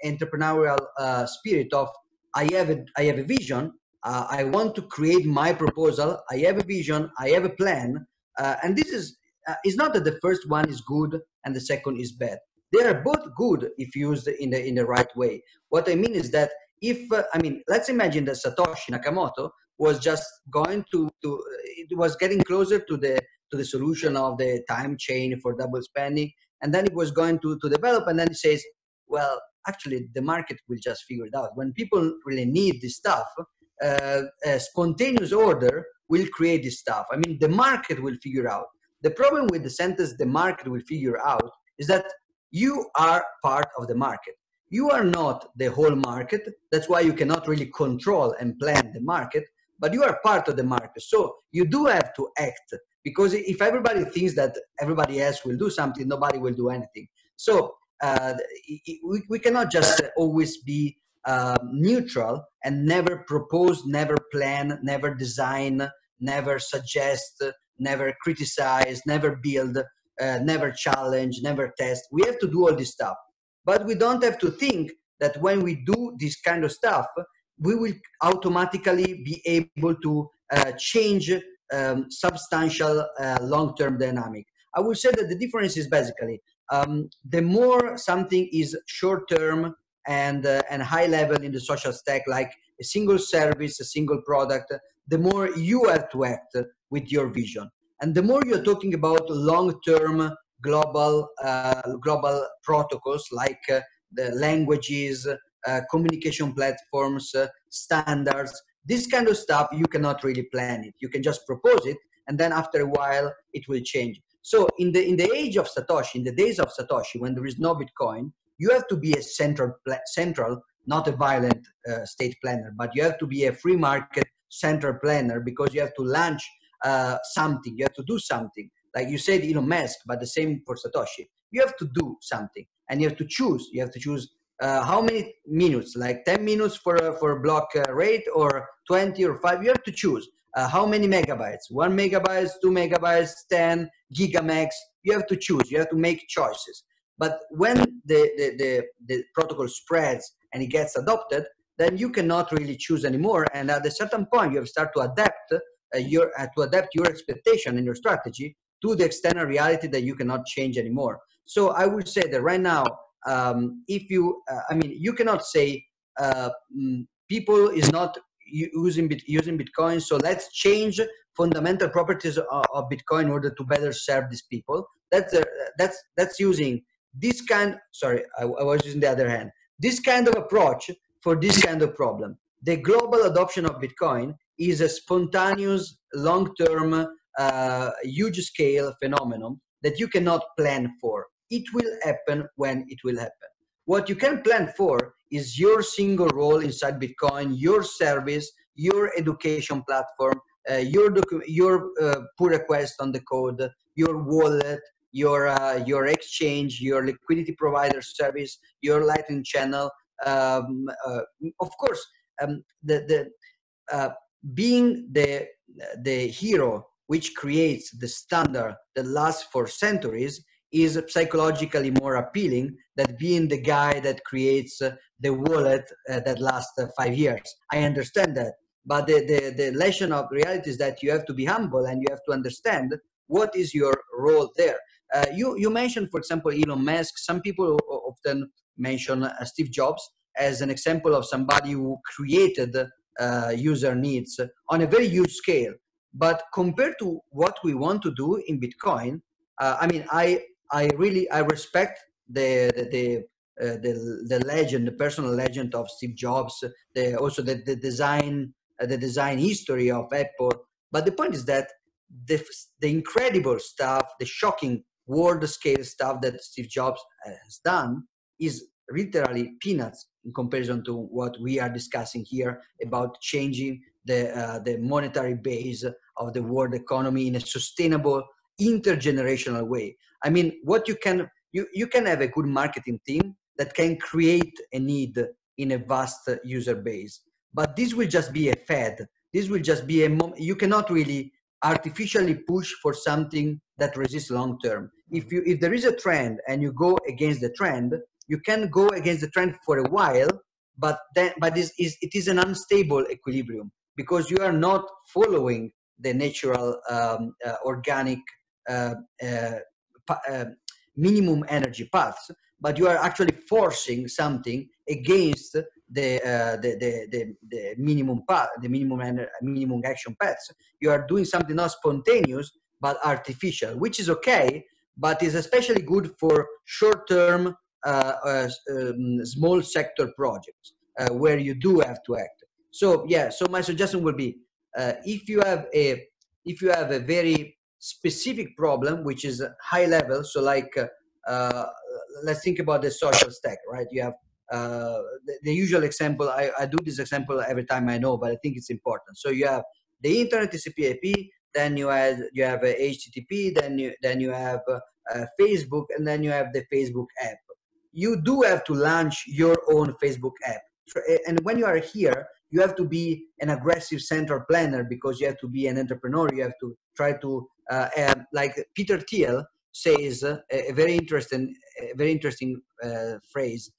entrepreneurial uh, spirit of I have a, I have a vision uh, i want to create my proposal i have a vision i have a plan uh, and this is uh, it's not that the first one is good and the second is bad they are both good if used in the in the right way what i mean is that if uh, i mean let's imagine that satoshi nakamoto was just going to to it was getting closer to the to the solution of the time chain for double spending and then it was going to to develop and then it says well actually the market will just figure it out when people really need this stuff uh, a spontaneous order will create this stuff. I mean, the market will figure out. The problem with the sentence "the market will figure out" is that you are part of the market. You are not the whole market. That's why you cannot really control and plan the market, but you are part of the market. So you do have to act because if everybody thinks that everybody else will do something, nobody will do anything. So uh, we, we cannot just always be uh, neutral and never propose, never plan, never design, never suggest, never criticize, never build, uh, never challenge, never test. We have to do all this stuff. But we don't have to think that when we do this kind of stuff, we will automatically be able to uh, change um, substantial uh, long-term dynamic. I would say that the difference is basically um, the more something is short-term and uh, and high level in the social stack, like a single service, a single product, the more you have to act with your vision. And the more you're talking about long-term global uh, global protocols like uh, the languages, uh, communication platforms, standards, this kind of stuff you cannot really plan it. You can just propose it, and then after a while it will change. So in the in the age of Satoshi, in the days of Satoshi, when there is no Bitcoin, you have to be a central central, not a violent uh, state planner, but you have to be a free market central planner because you have to launch uh, something, you have to do something. Like you said, Elon Musk, but the same for Satoshi. You have to do something, and you have to choose. You have to choose uh, how many minutes, like 10 minutes for a, for block uh, rate or 20 or 5. You have to choose uh, how many megabytes, 1 megabytes, 2 megabytes, 10 gigamegs. You have to choose. You have to make choices. But when the, the, the, the protocol spreads and it gets adopted, then you cannot really choose anymore. And at a certain point, you have to start to adapt uh, your uh, to adapt your expectation and your strategy to the external reality that you cannot change anymore. So I would say that right now, um, if you, uh, I mean, you cannot say uh, mm, people is not using using Bitcoin, so let's change fundamental properties of, of, Bitcoin in order to better serve these people. That's uh, that's that's using this kind. Sorry, I, I was using the other hand. This kind of approach for this kind of problem. The global adoption of Bitcoin is a spontaneous, long-term, uh, huge-scale phenomenon that you cannot plan for it will happen when it will happen. What you can plan for is your single role inside Bitcoin, your service, your education platform, uh, your your uh, pull request on the code, your wallet, your uh, your exchange, your liquidity provider service, your Lightning channel. Um, uh, of course, um, the the uh, being the the hero which creates the standard that lasts for centuries is psychologically more appealing than being the guy that creates uh, the wallet uh, that lasts uh, five years. I understand that. But the, the, the lesson of reality is that you have to be humble and you have to understand what is your role there. Uh, you, you mentioned, for example, Elon Musk. Some people often mention uh, Steve Jobs as an example of somebody who created uh, user needs on a very huge scale. But compared to what we want to do in Bitcoin, I mean, I I really I respect the the the, uh, the, the legend, the personal legend of Steve Jobs, the, also the, the design uh, the design history of Apple. But the point is that the the incredible stuff, the shocking world scale stuff that Steve Jobs has done is literally peanuts in comparison to what we are discussing here about changing the uh, the monetary base of the world economy in a sustainable intergenerational way. I mean, what you can you, you can have a good marketing team that can create a need in a vast user base, but this will just be a fad. This will just be a you cannot really artificially push for something that resists long term. If you if there is a trend and you go against the trend, you can go against the trend for a while, but then but this is it is an unstable equilibrium because you are not following the natural um, uh, organic uh, uh, uh, minimum energy paths, but you are actually forcing something against the, uh, the, the, the, the, minimum path, the minimum, minimum action paths. You are doing something not spontaneous, but artificial, which is okay, but is especially good for short-term um, small sector projects uh, where you do have to act. So yeah, so my suggestion would be if you have a if you have a very specific problem which is high level so like uh, uh, let's think about the social stack right? You have uh, the, the, usual example I, I do this example every time i know but i think it's important. So you have the internet tcp ip then you have you have a http then you then you have uh, facebook and then you have the facebook app you do have to launch your own facebook app. And when you are here you have to be an aggressive central planner because you have to be an entrepreneur. You have to try to uh, um, like Peter Thiel says uh, a very interesting, a very interesting uh, phrase.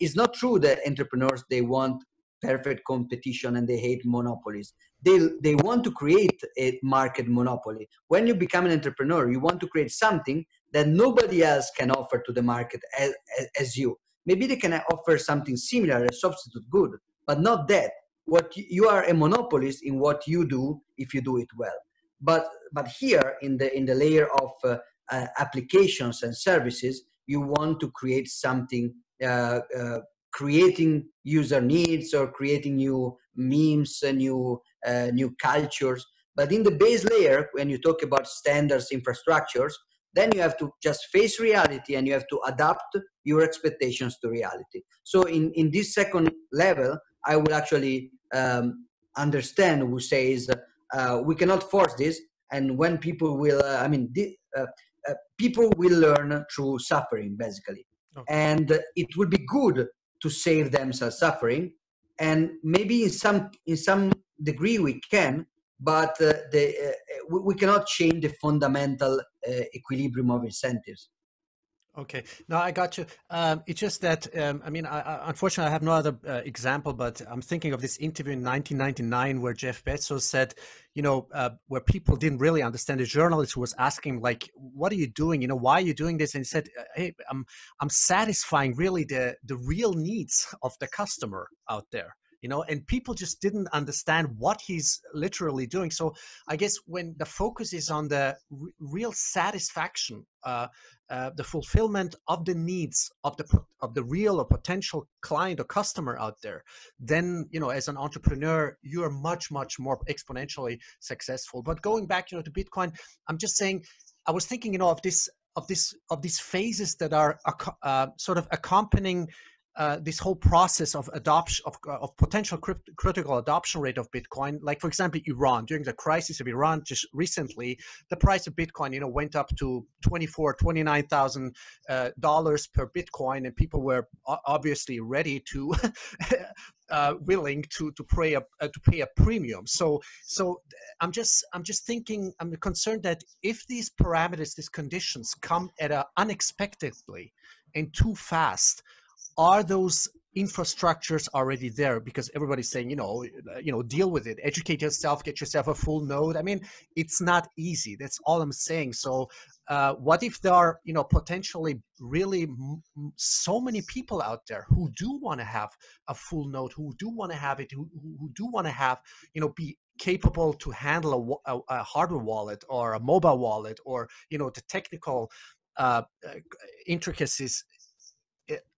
it's not true that entrepreneurs they want perfect competition and they hate monopolies. They they want to create a market monopoly. When you become an entrepreneur you want to create something that nobody else can offer to the market as, as, as you. Maybe they can offer something similar a substitute good but not that. What you are a monopolist in what you do if you do it well. But but here in the in the layer of uh, uh, applications and services you want to create something uh, uh creating user needs or creating new memes and new uh, new cultures. But in the base layer when you talk about standards infrastructures then you have to just face reality and you have to adapt your expectations to reality. So in in this second level i will actually um, understand who says uh, we cannot force this. And when people will uh, i mean uh, uh, people will learn through suffering basically. Okay. and it would be good to save themselves suffering. And maybe in some in some degree we can but uh, the, uh, we, we, cannot change the fundamental uh, equilibrium of incentives Okay, no, I got you. Um, it's just that um, I mean, I, I, unfortunately, I have no other uh, example, but I'm thinking of this interview in 1999 where Jeff Bezos said, you know, uh, where people didn't really understand. The journalist was asking, like, "What are you doing? You know, why are you doing this?" And he said, "Hey, I'm I'm satisfying really the the real needs of the customer out there." You know and people just didn't understand what he's literally doing. So i guess when the focus is on the r- real satisfaction uh, uh, the fulfillment of the needs of the of the real or potential client or customer out there then you know as an entrepreneur you are much much more exponentially successful. But going back you know to bitcoin i'm just saying i was thinking you know of this of this of these phases that are uh, sort of accompanying uh, this whole process of adoption of, of potential crypt- critical adoption rate of bitcoin like for example iran. During the crisis of iran just recently the price of bitcoin you know went up to 24 29000 uh, dollars per bitcoin and people were obviously ready to uh, willing to to pay a uh, to pay a premium. So so i'm just i'm just thinking i'm concerned that if these parameters these conditions come at a unexpectedly and too fast are those infrastructures already there? Because everybody's saying you know you know deal with it. Educate yourself get yourself a full node. I mean it's not easy. That's all i'm saying. So uh, what if there are you know potentially really m- so many people out there who do want to have a full node who do want to have it who, who do want to have you know be capable to handle a, a, a, hardware wallet or a mobile wallet or you know the technical uh, uh intricacies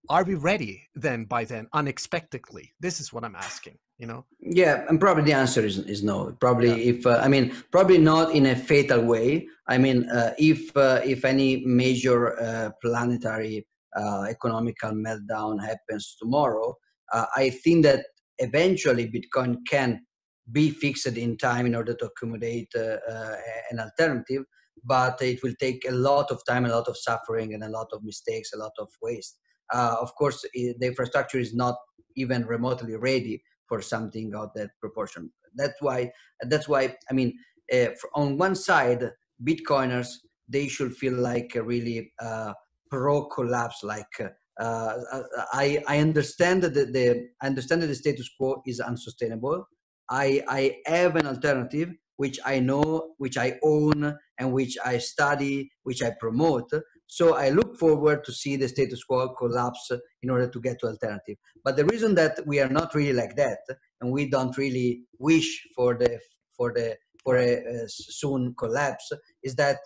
are we ready then by then unexpectedly? This is what i'm asking you know? Yeah and probably the answer is, is no. Probably yeah. if uh, i mean probably not in a fatal way. I mean uh, if uh, if any major uh, planetary uh, economical meltdown happens tomorrow uh, i think that eventually bitcoin can be fixed in time in order to accommodate an alternative but it will take a lot of time a lot of suffering and a lot of mistakes a lot of waste uh, of course the infrastructure is not even remotely ready for something of that proportion that's why that's why i mean uh, on one side bitcoiners they should feel like a really uh, pro collapse like uh, I, I understand that the, the I understand that the status quo is unsustainable. I, I have an alternative which I know, which I own, and which I study, which I promote. So I look forward to see the status quo collapse in order to get to alternative. But the reason that we are not really like that, and we don't really wish for the for the for a, a soon collapse, is that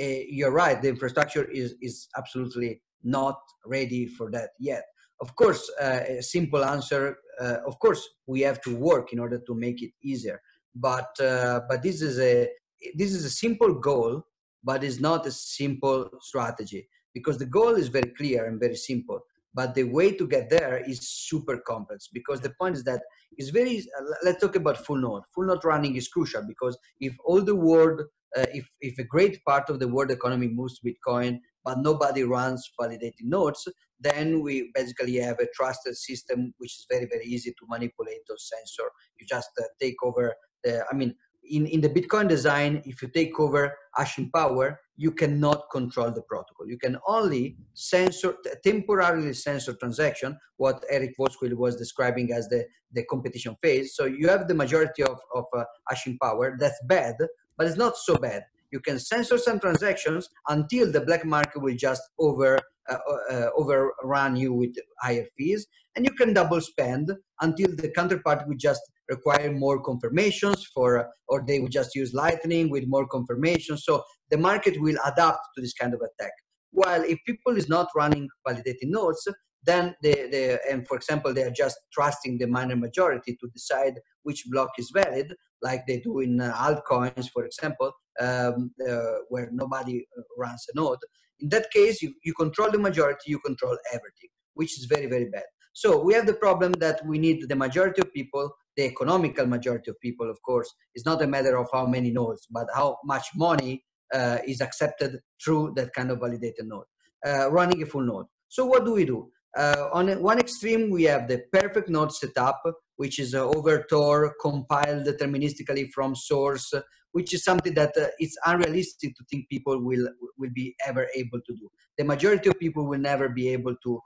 uh, you're right. The infrastructure is is absolutely not ready for that yet. Of course, uh, a simple answer. Uh, of course, we have to work in order to make it easier. But but this is a this is a simple goal but it's not a simple strategy because the goal is very clear and very simple but the way to get there is super complex because the point is that it's very let's talk about full node. Full node running is crucial because if all the world uh, if, if a great part of the world economy moves to bitcoin but nobody runs validating nodes then we basically have a trusted system which is very very easy to manipulate or censor you just uh, take over the i mean in, in the Bitcoin design, if you take over hashing power, you cannot control the protocol. You can only censor, temporarily censor transaction, what Eric Voskuil was describing as the, the competition phase. So you have the majority of, of uh, hashing power. That's bad, but it's not so bad. You can censor some transactions until the black market will just over uh, uh, overrun you with higher fees, and you can double spend until the counterpart will just require more confirmations for, or they would just use Lightning with more confirmations. So the market will adapt to this kind of attack. While if people is not running validating nodes, then they, they and for example they are just trusting the miner majority to decide which block is valid, like they do in uh, altcoins, for example, um, uh, where nobody uh, runs a node. In that case, you, you control the majority, you control everything, which is very, very bad. So we have the problem that we need the majority of people, the economical majority of people, of course. It's not a matter of how many nodes, but how much money uh, is accepted through that kind of validated node, uh, running a full node. So what do we do? Uh, on one extreme, we have the perfect node setup, which is uh, over Tor, compiled deterministically from source, which is something that uh, it's unrealistic to think people will will be ever able to do. The majority of people will never be able to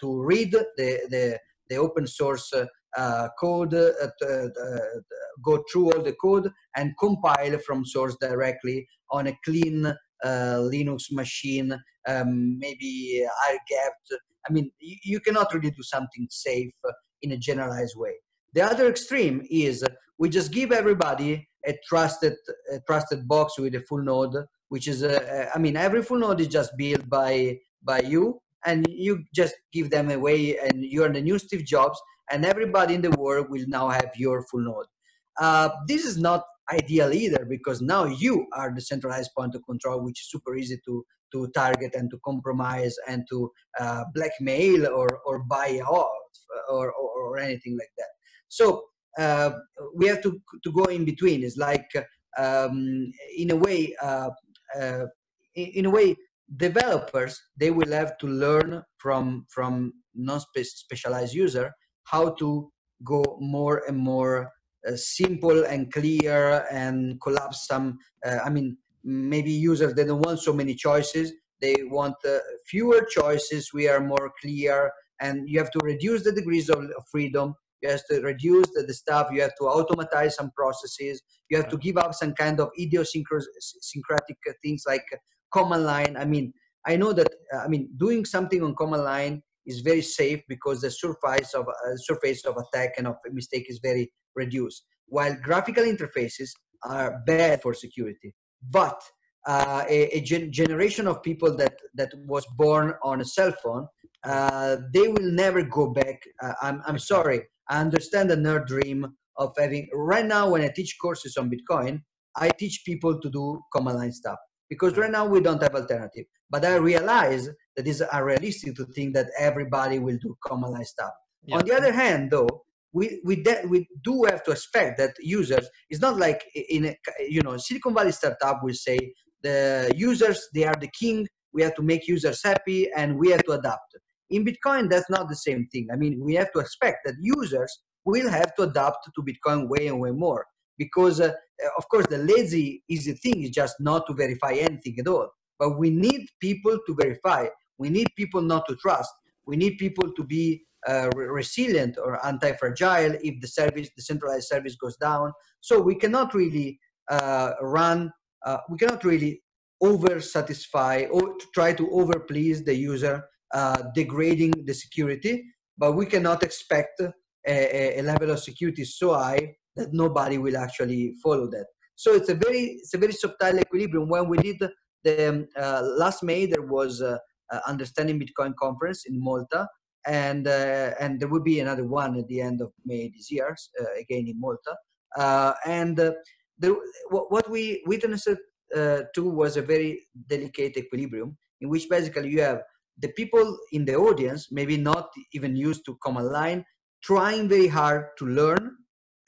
to read the the, the open source uh, uh, code, uh, uh, go through all the code, and compile from source directly on a clean Linux machine, um, maybe air-gapped. I mean, you cannot really do something safe in a generalized way. The other extreme is we just give everybody a trusted a trusted box with a full node, which is a, I mean every full node is just built by by you, and you just give them away, and you're the new Steve Jobs, and everybody in the world will now have your full node. Uh, this is not ideal either because now you are the centralized point of control, which is super easy to to target and to compromise and to uh, blackmail or or buy off or, or, or anything like that. So uh, we have to to go in between. It's like um, in a way, uh, uh, in a way, developers they will have to learn from from non-specialized user how to go more and more uh, simple and clear and collapse some. Uh, I mean, maybe users they don't want so many choices. They want uh, fewer choices. We are more clear, and you have to reduce the degrees of freedom you have to reduce the, the stuff you have to automatize some processes you have to give up some kind of idiosyncratic things like command line. I mean i know that uh, i mean doing something on command line is very safe because the surface of uh, surface of attack and of mistake is very reduced while graphical interfaces are bad for security. But uh, a, a gen- generation of people that that was born on a cell phone uh, they will never go back uh, I'm, I'm sorry understand the nerd dream of having right now when I teach courses on Bitcoin, I teach people to do command line stuff because right now we don't have alternative. But I realize that it's unrealistic to think that everybody will do command line stuff. Yeah. On the other hand, though, we we, de- we do have to expect that users it's not like in a, you know Silicon Valley startup will say the users they are the king. We have to make users happy and we have to adapt. In Bitcoin, that's not the same thing. I mean, we have to expect that users will have to adapt to Bitcoin way and way more because, uh, of course, the lazy, easy thing is just not to verify anything at all. But we need people to verify. We need people not to trust. We need people to be uh, resilient or anti-fragile if the service, the centralized service goes down. So we cannot really uh, run, uh, we cannot really over satisfy or try to over please the user uh, degrading the security, but we cannot expect a, a, level of security so high that nobody will actually follow that. So it's a very it's a very subtle equilibrium. When we did the um, uh, last May, there was a, a Understanding Bitcoin conference in Malta, and uh, and there will be another one at the end of May this year, uh, again in Malta. Uh, and uh, the, what we witnessed uh, too was a very delicate equilibrium in which basically you have the people in the audience, maybe not even used to command line, trying very hard to learn,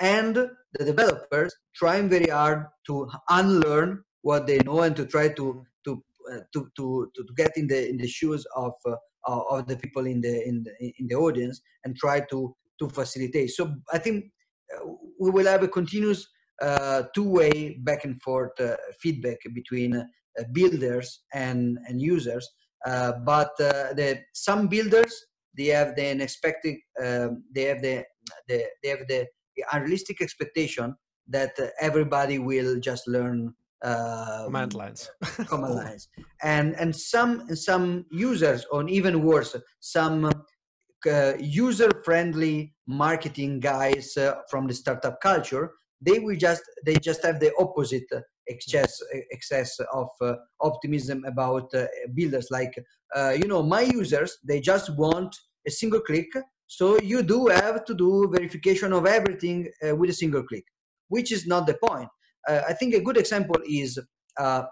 and the developers trying very hard to unlearn what they know and to try to to uh, to, to, to get in the in the shoes of uh, of the people in the in the in the audience and try to to facilitate. So I think uh, we will have a continuous uh, two-way back and forth uh, feedback between uh, builders and, and users. Uh, but uh, the, some builders, they have the unexpected, um, they have the, the, they have the unrealistic expectation that everybody will just learn uh, command lines. command lines. And and some some users or even worse some uh, user friendly marketing guys uh, from the startup culture they will just they just have the opposite excess excess of uh, optimism about uh, builders. Like uh, you know my users they just want a single click. So you do have to do verification of everything uh, with a single click which is not the point. Uh, i think a good example is uh,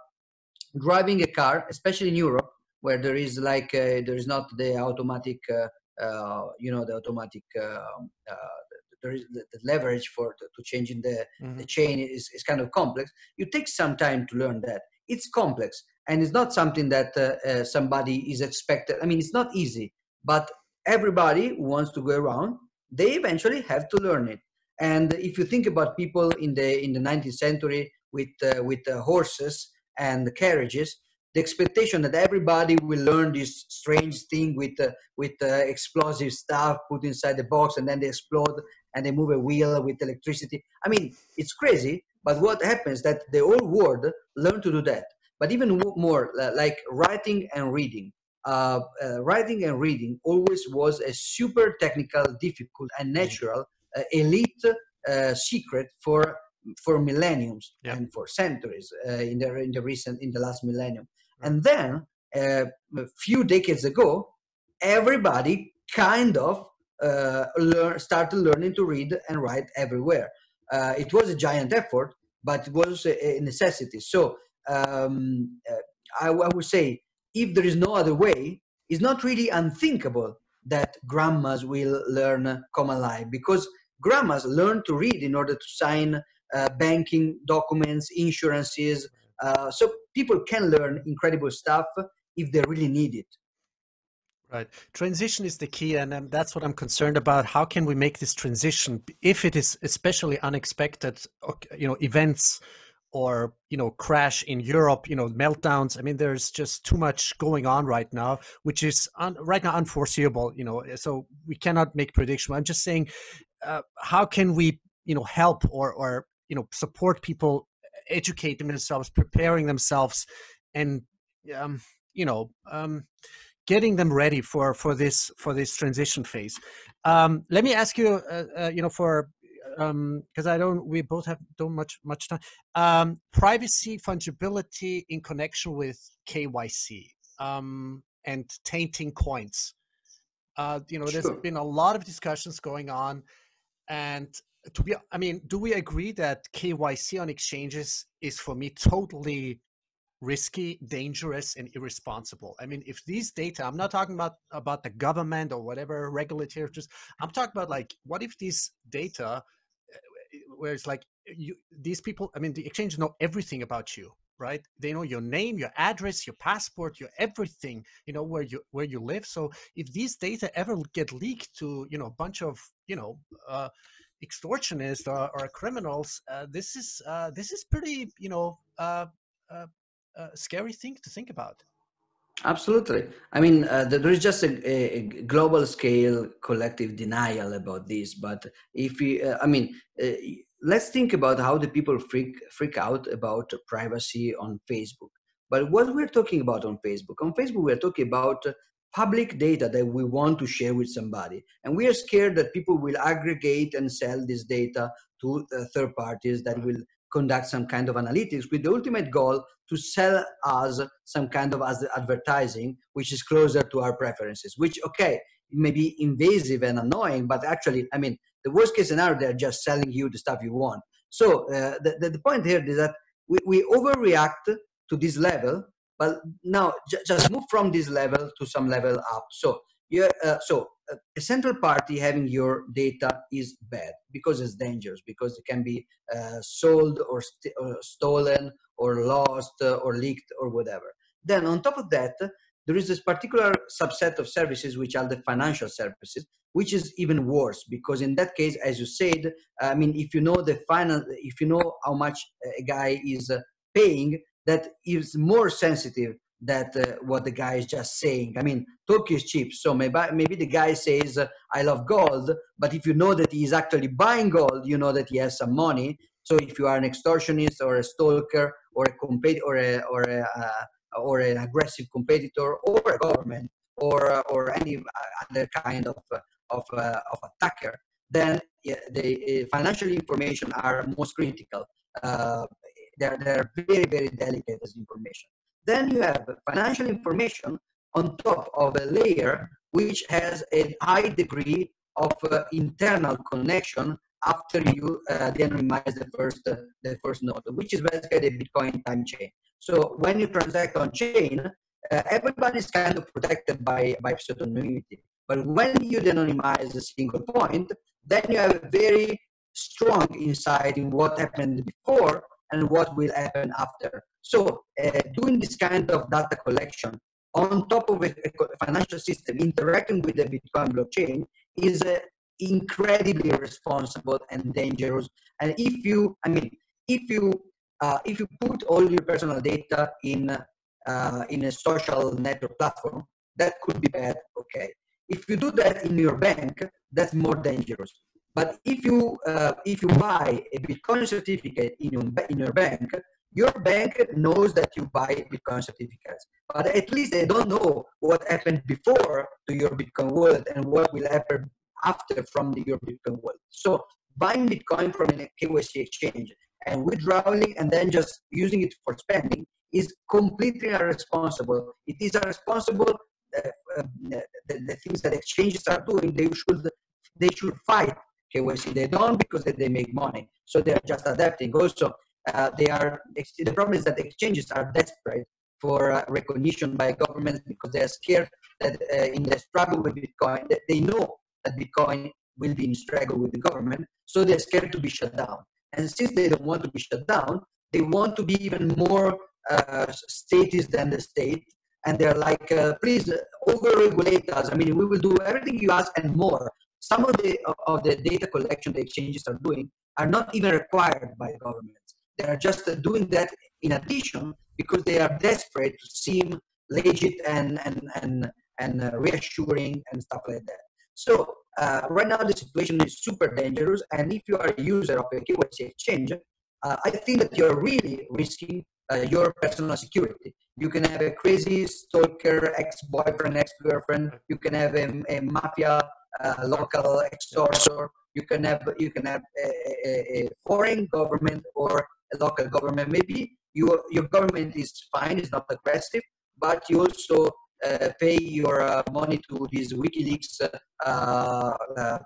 driving a car especially in europe where there is like there is not the automatic you know the automatic um, there is the, the leverage for to, to changing the, mm-hmm. the chain is, is kind of complex. You take some time to learn that. It's complex and it's not something that uh, uh, somebody is expected. I mean it's not easy but everybody who wants to go around. They eventually have to learn it. And if you think about people in the in the 19th century with uh, with uh, horses and carriages the expectation that everybody will learn this strange thing with uh, with uh, explosive stuff put inside the box and then they explode and they move a wheel with electricity. I mean, it's crazy, but what happens that the whole world learn to do that. But even more, like writing and reading. Uh, uh, writing and reading always was a super technical, difficult, and natural uh, elite uh, secret for for millenniums and for centuries uh, in the in the recent in the last millennium. And then uh, a few decades ago, everybody kind of learn, started learning to read and write everywhere. Uh, it was a giant effort, but it was a, a necessity. So um, uh, I, I, would say if there is no other way, it's not really unthinkable that grandmas will learn command line because grandmas learn to read in order to sign uh, banking documents, insurances. Uh, so people can learn incredible stuff if they really need it. Right. Transition is the key, and that's what I'm concerned about. How can we make this transition, if it is especially unexpected, you know, events or you know, crash in Europe, you know, meltdowns. I mean, there's just too much going on right now, which is un- right now unforeseeable. You know, so we cannot make prediction. I'm just saying, uh, how can we, you know, help or or you know, support people, educate themselves, preparing themselves, and um, you know. Um, getting them ready for for this for this transition phase. Um, let me ask you, uh, uh, you know, for because um, I don't, we both have don't much much time. Um, privacy fungibility in connection with KYC um, and tainting coins. Uh, you know, there's been a lot of discussions going on, and to be, I mean, do we agree that KYC on exchanges is for me totally risky, dangerous, and irresponsible. I mean, if these data, I'm not talking about about the government or whatever regulatory, just I'm talking about like, what if these data, eh, where it's like you, these people, I mean, the exchange know everything about you, right? They know your name, your address, your passport, your everything, you know, where you where you live. So if these data ever get leaked to, you know, a bunch of, you know. Uh, extortionists or, or criminals uh, this is uh, this is pretty you know uh, uh scary thing to think about. Absolutely. I mean, uh, there is just a, a, global scale collective denial about this. But if we, uh, I mean, uh, let's think about how the people freak freak out about privacy on Facebook. But what we're talking about on Facebook, on Facebook, we're talking about public data that we want to share with somebody, and we are scared that people will aggregate and sell this data to uh, third parties that will conduct some kind of analytics with the ultimate goal to sell us some kind of as advertising which is closer to our preferences which okay may be invasive and annoying but actually i mean the worst case scenario they're just selling you the stuff you want. So uh, the, the, the, point here is that we, we overreact to this level but now j- just move from this level to some level up. So yeah uh, so a central party having your data is bad because it's dangerous because it can be uh, sold or, st- or, stolen or lost uh, or leaked or whatever. Then on top of that there is this particular subset of services which are the financial services, which is even worse because in that case, as you said, I mean, if you know the final, if you know how much a guy is uh, paying, that is more sensitive that uh, what the guy is just saying. I mean, talk is cheap. So maybe maybe the guy says, uh, "I love gold," but if you know that he is actually buying gold, you know that he has some money. So if you are an extortionist or a stalker or a competitor or a or a uh, or an aggressive competitor or a government or uh, or any other kind of uh, of, uh, of attacker, then the financial information are most critical. they're, they're very, very delicate as information. Then you have financial information on top of a layer which has a high degree of uh, internal connection after you uh, anonymize the first uh, the first node, which is basically the Bitcoin time chain. So when you transact on chain, uh, everybody is kind of protected by by pseudonymity. But when you anonymize a single point, then you have a very strong insight in what happened before and what will happen after. So uh, doing this kind of data collection on top of a, financial system interacting with the Bitcoin blockchain is uh, incredibly responsible and dangerous. And if you, I mean, if you uh, if you put all your personal data in uh, in a social network platform, that could be bad. Okay, if you do that in your bank, that's more dangerous. But if you uh, if you buy a Bitcoin certificate in your in your bank, your bank knows that you buy Bitcoin certificates. But at least they don't know what happened before to your Bitcoin wallet and what will happen after from the, your Bitcoin wallet. So buying Bitcoin from a KYC exchange and withdrawing and then just using it for spending is completely irresponsible. It is irresponsible. Uh, uh, the, the, things that exchanges are doing, they should they should fight KYC. They don't because they, they make money, so they are just adapting. Also, uh, they are the problem is that exchanges are desperate for uh, recognition by governments because they are scared that uh, in the struggle with Bitcoin, that they know that Bitcoin will be in struggle with the government, so they're scared to be shut down. And since they don't want to be shut down, they want to be even more uh, statist than the state. And they're like, uh, please over-regulate us. I mean, we will do everything you ask and more. Some of the of the data collection the exchanges are doing are not even required by governments. They are just doing that in addition because they are desperate to seem legit and and and and uh, reassuring and stuff like that. So uh, right now the situation is super dangerous, and if you are a user of a KYC exchange, uh, I think that you're really risking uh, your personal security. You can have a crazy stalker, ex-boyfriend, ex-girlfriend. You can have a, a mafia, local extorter. You can have you can have a, a, foreign government or a local government. Maybe your your government is fine, it's not aggressive, but you also uh, pay your uh, money to this WikiLeaks uh,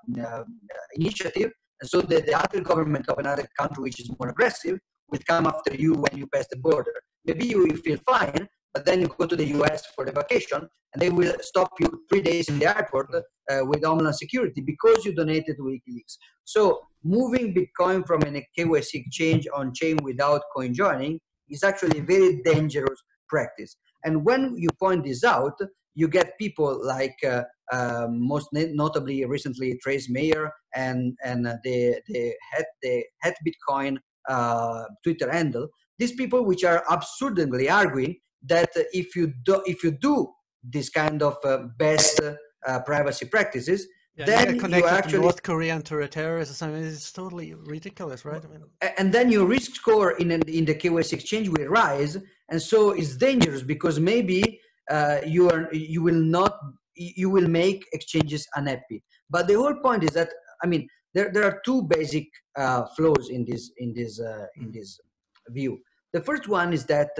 initiative, and so the, the other government of another country which is more aggressive will come after you when you pass the border. Maybe you will feel fine, but then you go to the US for the vacation and they will stop you three days in the airport uh, with Homeland Security because you donated to WikiLeaks. So moving Bitcoin from a KYC exchange on chain without coin joining is actually a very dangerous practice. And when you point this out, you get people like uh, uh, most notably recently Trace Mayer and and the the head the head Bitcoin uh, Twitter handle. These people which are absurdly arguing that if you do if you do this kind of uh, best uh, privacy practices, yeah, then you, you actually North Korean to terrorists. I mean, it's totally ridiculous, right? I mean, and then your risk score in in the KYC exchange will rise, and so it's dangerous because maybe uh, you are you will not you will make exchanges unhappy. But the whole point is that I mean there there are two basic uh, flows in this in this uh, in this view. The first one is that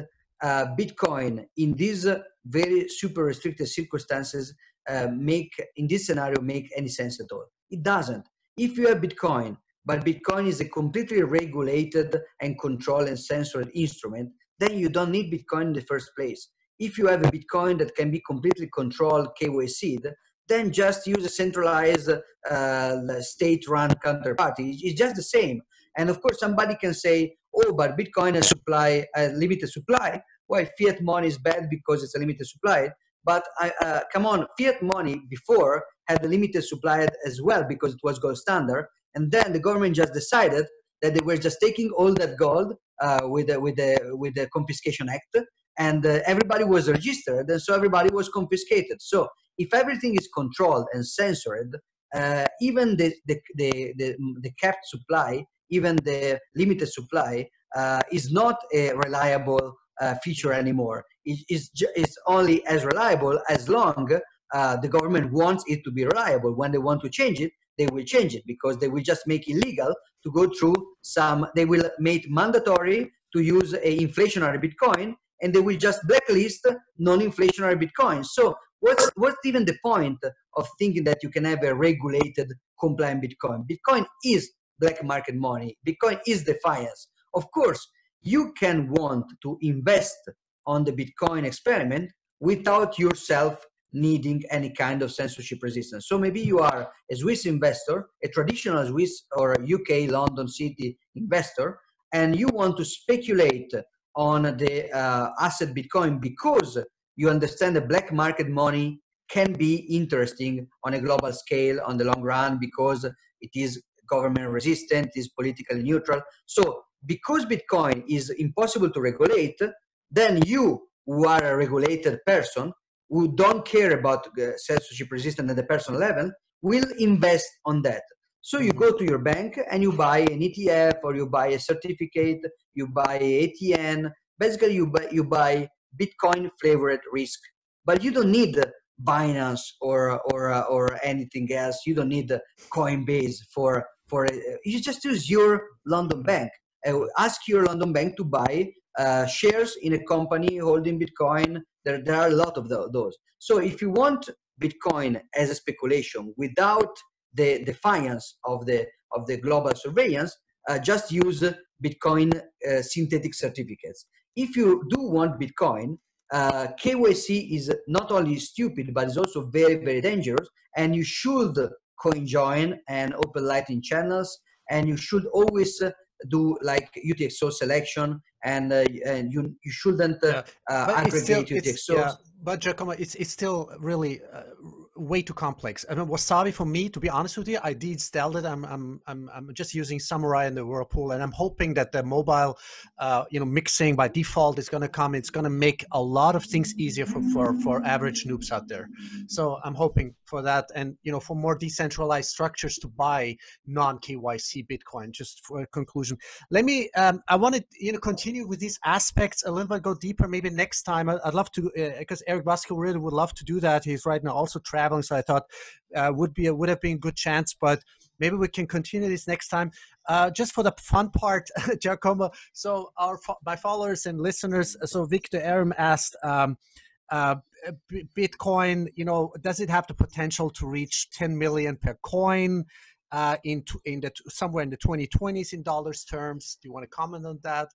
uh, Bitcoin in these very super restricted circumstances uh, make in this scenario make any sense at all. It doesn't. If you have Bitcoin, but Bitcoin is a completely regulated and controlled and censored instrument, then you don't need Bitcoin in the first place. If you have a Bitcoin that can be completely controlled, KYC'd, then just use a centralized uh, state-run counterparty. It's just the same. And of course, somebody can say, "Oh, but Bitcoin has supply, a limited supply. Why fiat money is bad because it's a limited supply?" But I, uh, come on, fiat money before had a limited supply as well because it was gold standard. And then the government just decided that they were just taking all that gold uh, with the, with the with the confiscation act, and uh, everybody was registered, and so everybody was confiscated. So if everything is controlled and censored, uh, even the, the the, the the capped supply, even the limited supply, uh, is not a reliable uh, feature anymore. It is it's only as reliable as long uh, the government wants it to be reliable. When they want to change it, they will change it because they will just make illegal to go through some, they will make mandatory to use a inflationary Bitcoin and they will just blacklist non-inflationary Bitcoin. So what's, what's even the point of thinking that you can have a regulated compliant Bitcoin? Bitcoin is black market money. Bitcoin is defiance. Of course, you can want to invest on the Bitcoin experiment without yourself needing any kind of censorship resistance. So maybe you are a Swiss investor, a traditional Swiss or UK London City investor, and you want to speculate on the uh, asset Bitcoin because you understand the black market money can be interesting on a global scale on the long run because it is government resistant, is politically neutral. So because Bitcoin is impossible to regulate, then you who are a regulated person who don't care about uh, censorship resistance at the personal level will invest on that. So you go to your bank and you buy an ETF or you buy a certificate, you buy ETN. Basically, you buy you buy Bitcoin flavored risk, but you don't need Binance or or or anything else. You don't need Coinbase for for. Uh, you just use your London bank. Uh, ask your London bank to buy uh, shares in a company holding Bitcoin. There, there are a lot of those. So if you want Bitcoin as a speculation without the defiance of the of the global surveillance, uh, just use Bitcoin uh, synthetic certificates. If you do want Bitcoin, uh, KYC is not only stupid but it's also very very dangerous, and you should coin join and open Lightning channels, and you should always do like UTXO selection and uh, and you you shouldn't uh, uh aggregate still, UTXOs. Yeah, but Giacomo, it's it's still really uh, way too complex. I mean, Wasabi for me, to be honest with you, I did installed it. I'm I'm I'm I'm just using Samurai and the Whirlpool, and I'm hoping that the mobile, uh, you know, mixing by default is going to come. It's going to make a lot of things easier for for for average noobs out there. So I'm hoping for that, and you know, for more decentralized structures to buy non KYC Bitcoin. Just for a conclusion, let me. Um, I want to you know continue with these aspects a little bit, go deeper. Maybe next time, I'd love to because uh, Eric Voskuil really would love to do that. He's right now also traveling traveling, so I thought uh, would be a, would have been a good chance. But maybe we can continue this next time. Uh, just for the fun part, Giacomo. So our my followers and listeners. So Victor Aram asked. Um, uh, Bitcoin, you know, does it have the potential to reach 10 million per coin uh, in in the somewhere in the 2020s in dollars terms? Do you want to comment on that?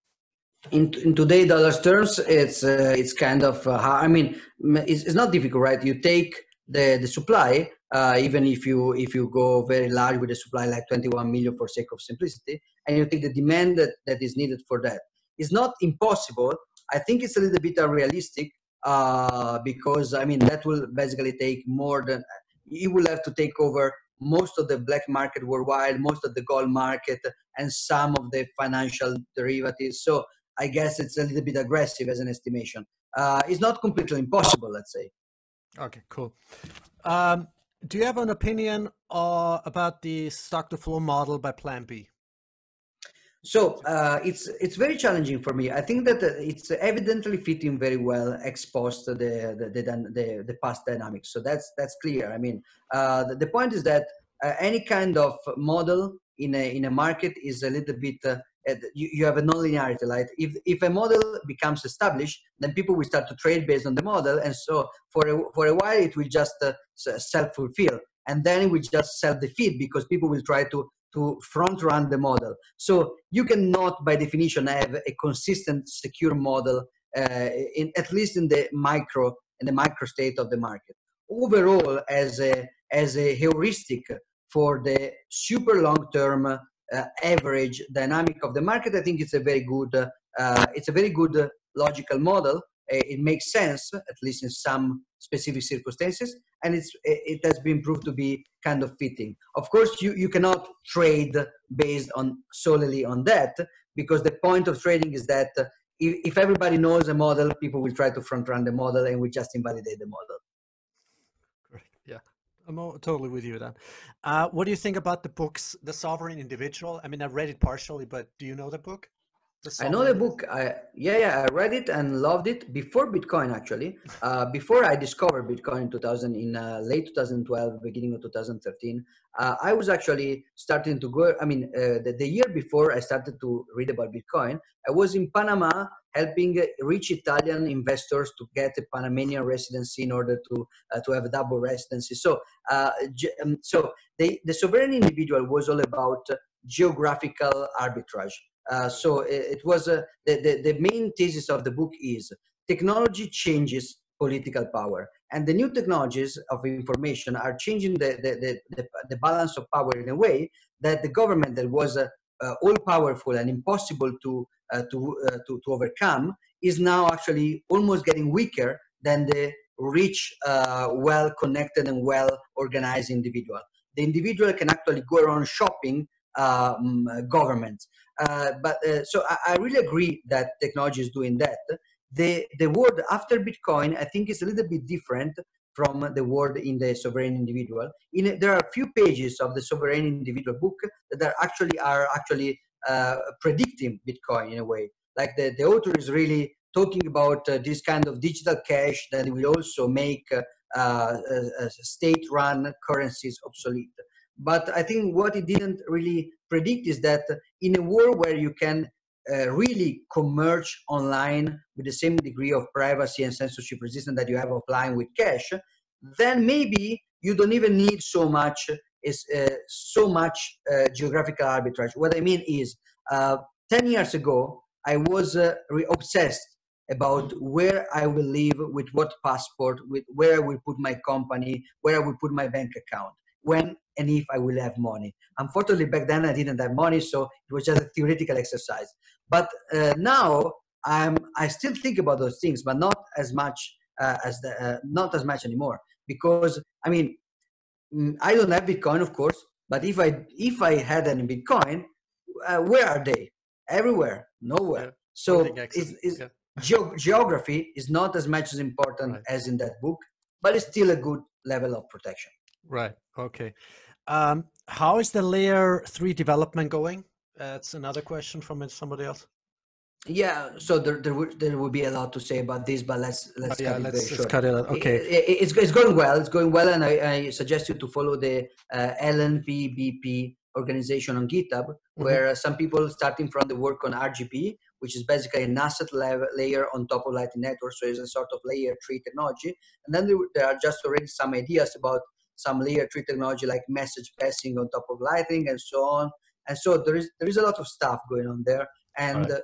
In, in today dollars terms, it's uh, it's kind of uh, I mean, it's, it's not difficult, right? You take the, the supply, uh, even if you if you go very large with the supply like 21 million for sake of simplicity, and you take the demand that, that is needed for that. It's not impossible. I think it's a little bit unrealistic uh, because I mean that will basically take more than you will have to take over most of the black market worldwide, most of the gold market, and some of the financial derivatives. So I guess it's a little bit aggressive as an estimation. Uh, it's not completely impossible, let's say. Okay, cool. Um, do you have an opinion uh, about the stock to flow model by Plan B? So uh, it's it's very challenging for me. I think that uh, it's evidently fitting very well exposed the the, the the, the past dynamics. So that's that's clear. I mean, uh, the, the, point is that uh, any kind of model in a in a market is a little bit uh, you, you have a nonlinearity right if if a model becomes established then people will start to trade based on the model and so for a, for a while it will just uh, self-fulfill and then it will just self-defeat because people will try to to front run the model. So you cannot by definition have a consistent secure model uh, in at least in the micro in the micro state of the market. Overall as a as a heuristic for the super long term uh, Uh, average dynamic of the market, I think it's a very good uh, it's a very good uh, logical model. Uh, it makes sense, at least in some specific circumstances, and it's it has been proved to be kind of fitting. Of course, you you cannot trade based on solely on that because the point of trading is that if, if everybody knows a model, people will try to front run the model and we just invalidate the model. I'm all, totally with you then. Uh, what do you think about the books, The Sovereign Individual? I mean, I read it partially, but do you know the book? I know the book. I yeah yeah I read it and loved it before Bitcoin actually. Uh, before I discovered Bitcoin in 2000 in uh, late 2012, beginning of 2013, uh, I was actually starting to go. I mean, uh, the, the year before I started to read about Bitcoin, I was in Panama helping rich Italian investors to get a Panamanian residency in order to uh, to have a double residency. So uh, um, so the the sovereign individual was all about geographical arbitrage uh, so it, it was uh, the, the, the main thesis of the book is technology changes political power and the new technologies of information are changing the, the, the, the balance of power in a way that the government that was uh, all powerful and impossible to, uh, to, uh, to, to overcome is now actually almost getting weaker than the rich, well connected, and well organized individual. The individual can actually go around shopping um, governments. Uh, but uh, so I, I, really agree that technology is doing that. The the word after Bitcoin, I think, is a little bit different from the word in the sovereign individual. In there are a few pages of the sovereign individual book that are actually are actually uh, predicting Bitcoin in a way. Like the, the author is really talking about uh, this kind of digital cash that will also make uh, uh, state-run currencies obsolete. But I think what he didn't really predict is that in a world where you can uh, really converge online with the same degree of privacy and censorship resistance that you have offline with cash, then maybe you don't even need so much is uh, so much uh, geographical arbitrage. What I mean is, uh, ten years ago, I was uh, obsessed about where I will live, with what passport, with where I will put my company, where I will put my bank account when and if I will have money. Unfortunately, back then I didn't have money, so it was just a theoretical exercise. But uh, now I'm I still think about those things, but not as much uh, as the uh, not as much anymore because I mean mm, I don't have Bitcoin, of course, but if I if I had any Bitcoin, uh, where are they? Everywhere, nowhere. Yeah. So it's, it's yeah. ge- geography is not as much as important right. as in that book, but it's still a good level of protection. Right. Okay. Um, how is the layer three development going? That's another question from somebody else. Yeah, so there there would there would be a lot to say about this, but let's let's oh, yeah, cut let's, it let's cut it out. Okay, it, it, it's it's going well. It's going well, and I, I suggest you to follow the uh, LNPBP organization on GitHub, mm-hmm. where some people starting from the work on RGB, which is basically an asset level layer on top of Lightning Network, so it's a sort of layer three technology, and then there, there are just already some ideas about some layer three technology like message passing on top of Lightning and so on. And so there is there is a lot of stuff going on there, and right. uh,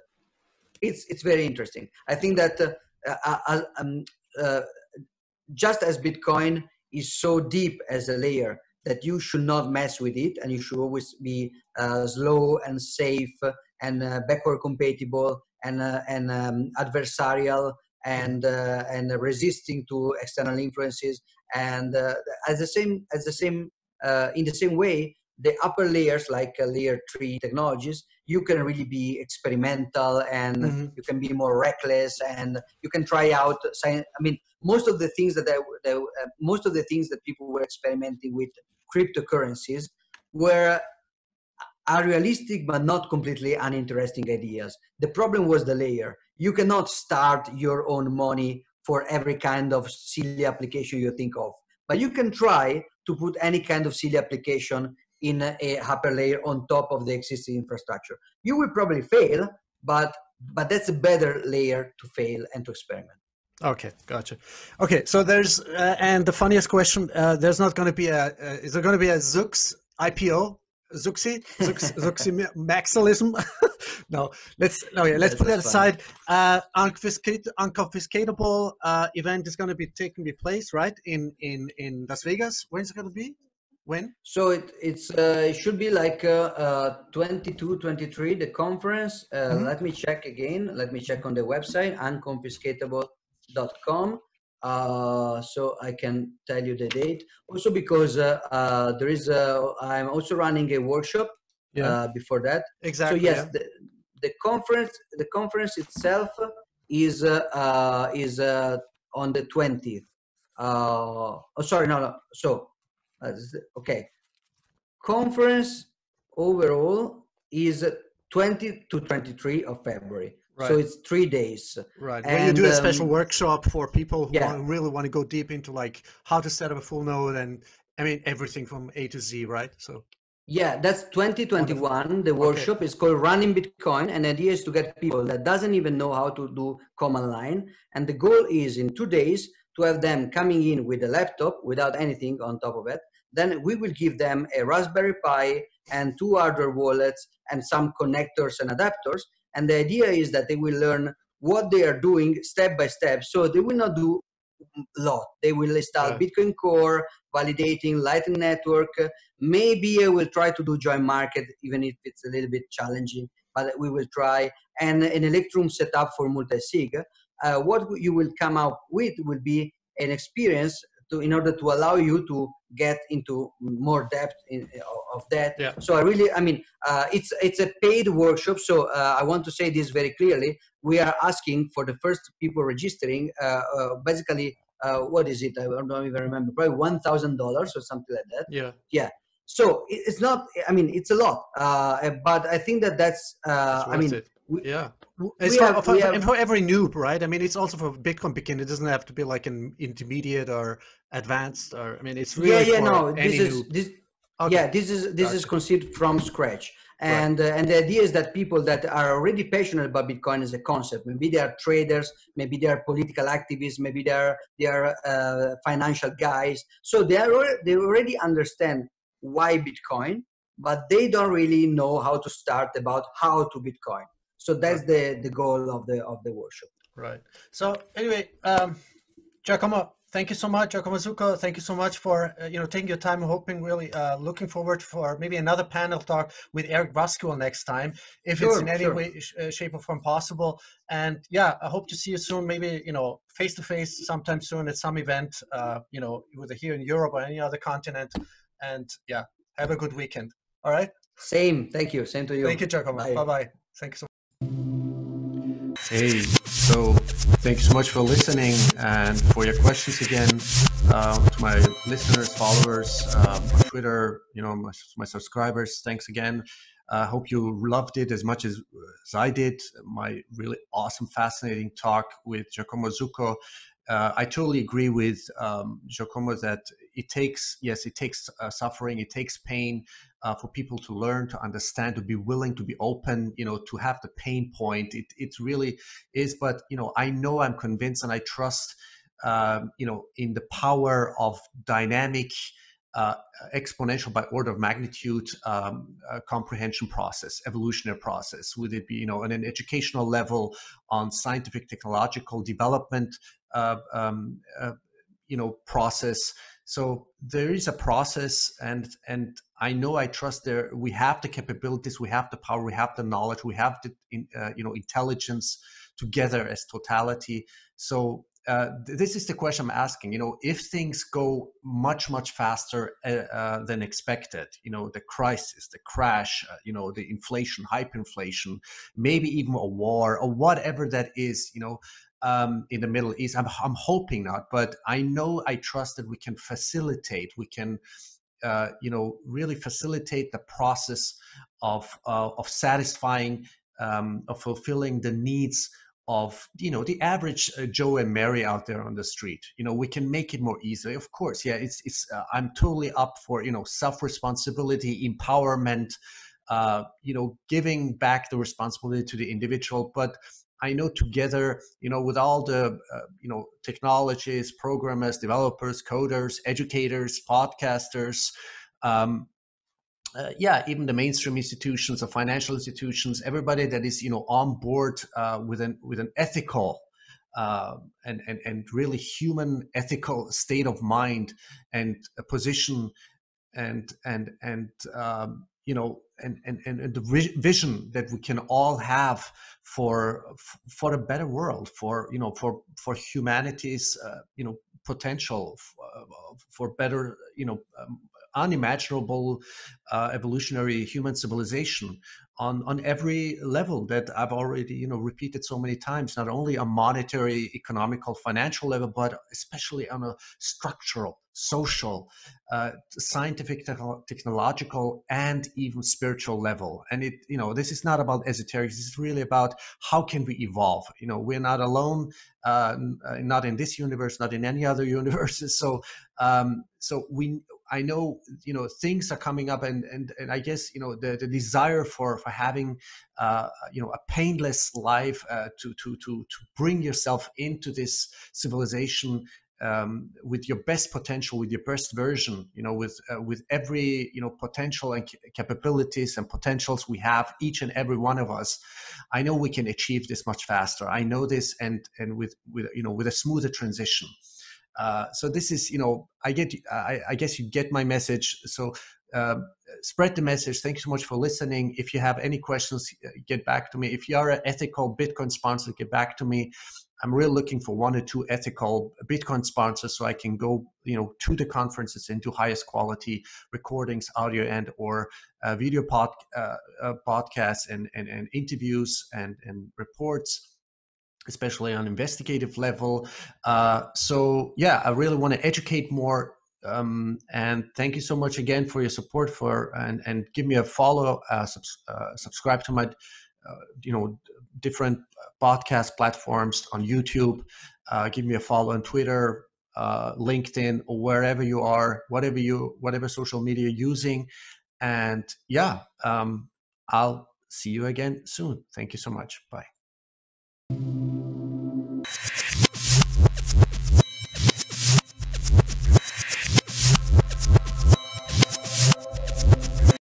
it's it's very interesting. I think that uh, uh, uh, um, uh, just as Bitcoin is so deep as a layer that you should not mess with it, and you should always be uh, slow and safe and backward compatible and and um, adversarial and uh, and resisting to external influences and uh, as the same as the same uh, in the same way the upper layers like uh, layer 3 technologies you can really be experimental and mm-hmm. you can be more reckless and you can try out i mean most of the things that, they, uh, most of the things that people were experimenting with cryptocurrencies were are realistic but not completely uninteresting ideas the problem was the layer you cannot start your own money for every kind of silly application you think of. But you can try to put any kind of silly application in a upper layer on top of the existing infrastructure. You will probably fail, but but that's a better layer to fail and to experiment. Okay, gotcha. Okay, so there's uh, and the funniest question: uh, there's not going to be a uh, is there going to be a Zoox IPO Zuxi, Zux, Zuxi maximalism. no, let's no, yeah, let's put that aside. Uh, unconfiscate, unconfiscatable uh, event is going to be taking place, right? In in in Las Vegas. When is it going to be? When? So it it's uh, it should be like uh, uh 22, 23, the conference. Uh, mm-hmm. Let me check again. Let me check on the website. Unconfiscatable bitcoin.com. Uh, so I can tell you the date. Also because uh, uh, there is a, I'm also running a workshop yeah. Uh, before that. Exactly. So yes, yeah. the, the conference the conference itself is uh, is on the 20th. oh, sorry, no, no. So okay, conference overall is 20 to 23 of February. Right. So it's three days. Right. Where you do a special um, workshop for people who yeah. want, really want to go deep into like how to set up a full node and I mean everything from A to Z, right? So yeah, that's 2021. The workshop okay. is called Running Bitcoin, and the idea is to get people that doesn't even know how to do command line, and the goal is in two days to have them coming in with a laptop without anything on top of it. Then we will give them a Raspberry Pi and two hardware wallets and some connectors and adapters. And the idea is that they will learn what they are doing step by step. So they will not do a lot. They will install Bitcoin Core, validating Lightning Network. Maybe I will try to do JoinMarket, even if it's a little bit challenging, but we will try. And an Electrum setup for multi-sig. Uh, what you will come out with will be an experience to, in order to allow you to get into more depth in, of that. Yeah. So I really, I mean, uh, it's it's a paid workshop. So uh, I want to say this very clearly. We are asking for the first people registering, uh, uh basically, uh, what is it? I don't even remember. Probably one thousand dollars or something like that. Yeah. Yeah. So it's not. I mean, it's a lot. Uh, but I think that that's. I mean. It we, yeah. It's for, have, for, have, and for every noob, right? I mean, it's also for Bitcoin beginner. It doesn't have to be like an intermediate or advanced, or I mean, it's really yeah, yeah. no, this is this. Okay. Yeah, this is this gotcha. is conceived from scratch, and right. uh, and the idea is that people that are already passionate about Bitcoin as a concept, maybe they are traders, maybe they are political activists, maybe they are they are uh, financial guys, so they are they already understand why Bitcoin, but they don't really know how to start about how to Bitcoin so that's the the goal of the of the workshop right. So anyway um giacomo thank you so much. Giacomo zucco thank you so much for uh, you know taking your time. Hoping really uh, looking forward for maybe another panel talk with eric voskuil next time if sure, it's in any sure. way uh, shape or form possible. And yeah i hope to see you soon maybe you know face to face sometime soon at some event uh you know whether here in europe or any other continent. And yeah have a good weekend. All right? Same. Thank you. Same to you. Thank you giacomo. Bye. Bye thank you so much Hey, so thank you so much for listening and for your questions again. Uh, to my listeners, followers, uh, Twitter, you know, my, my subscribers, thanks again. I uh, hope you loved it as much as, as I did. My really awesome, fascinating talk with Giacomo Zucco. Uh, I totally agree with um, Giacomo that it takes, yes, it takes uh, suffering, it takes pain uh, for people to learn, to understand, to be willing, to be open, you know, to have the pain point. It, it really is. But, you know, I know I'm convinced and I trust, um, you know, in the power of dynamic, uh, exponential by order of magnitude um, uh, comprehension process, evolutionary process. Would it be, you know, on an educational level, on scientific technological development, uh, um, uh, you know, process? So there is a process, and and I know I trust there. We have the capabilities, we have the power, we have the knowledge, we have the uh, you know intelligence together as totality. So uh, this is the question I'm asking. You know, if things go much much faster uh, uh, than expected, you know, the crisis, the crash, uh, you know, the inflation, hyperinflation, maybe even a war or whatever that is, you know, um, in the Middle East. I'm, I'm hoping not, but I know I trust that we can facilitate, we can, uh, you know, really facilitate the process of uh, of satisfying, um, of fulfilling the needs of you know the average uh, Joe and Mary out there on the street. You know, we can make it more easy. Of course, yeah, it's it's. Uh, I'm totally up for you know self responsibility, empowerment. Uh, you know, giving back the responsibility to the individual, but I know together, you know, with all the, uh, you know, technologies, programmers, developers, coders, educators, podcasters, um, uh, yeah, even the mainstream institutions, the financial institutions, everybody that is, you know, on board uh, with an with an ethical uh, and, and and really human ethical state of mind and a position and and and um, you know and, and and the vision that we can all have for for a better world for you know for for humanity's uh, you know potential uh, for better you know um, unimaginable uh, evolutionary human civilization on on every level that I've already you know repeated so many times. Not only on monetary, economical, financial level, but especially on a structural, social, uh, scientific, technological, and even spiritual level. And it you know this is not about esoteric. This is really about how can we evolve. You know we're not alone. Uh, uh not in this universe, not in any other universes. So um, so we I know you know things are coming up, and and and I guess you know the the desire for for having uh, you know a painless life uh, to to to to bring yourself into this civilization um, with your best potential, with your best version, you know, with uh, with every you know potential and capabilities and potentials we have, each and every one of us. I know we can achieve this much faster. I know this, and and with with you know with a smoother transition. Uh, so this is, you know, I get, I, I guess you get my message. So uh, spread the message. Thank you so much for listening. If you have any questions, uh, get back to me. If you are an ethical Bitcoin sponsor, get back to me. I'm really looking for one or two ethical Bitcoin sponsors so I can go, you know, to the conferences and do highest quality recordings, audio and or uh, video pod, uh, uh, podcasts and, and, and interviews and, and reports especially on investigative level. Uh, so yeah, I really want to educate more. Um, and thank you so much again for your support for and and give me a follow, uh, subs, uh, subscribe to my, uh, you know, different podcast platforms on YouTube. Uh, give me a follow on Twitter, uh, LinkedIn, or wherever you are, whatever you whatever social media you're using. And yeah, um, I'll see you again soon. Thank you so much. Bye.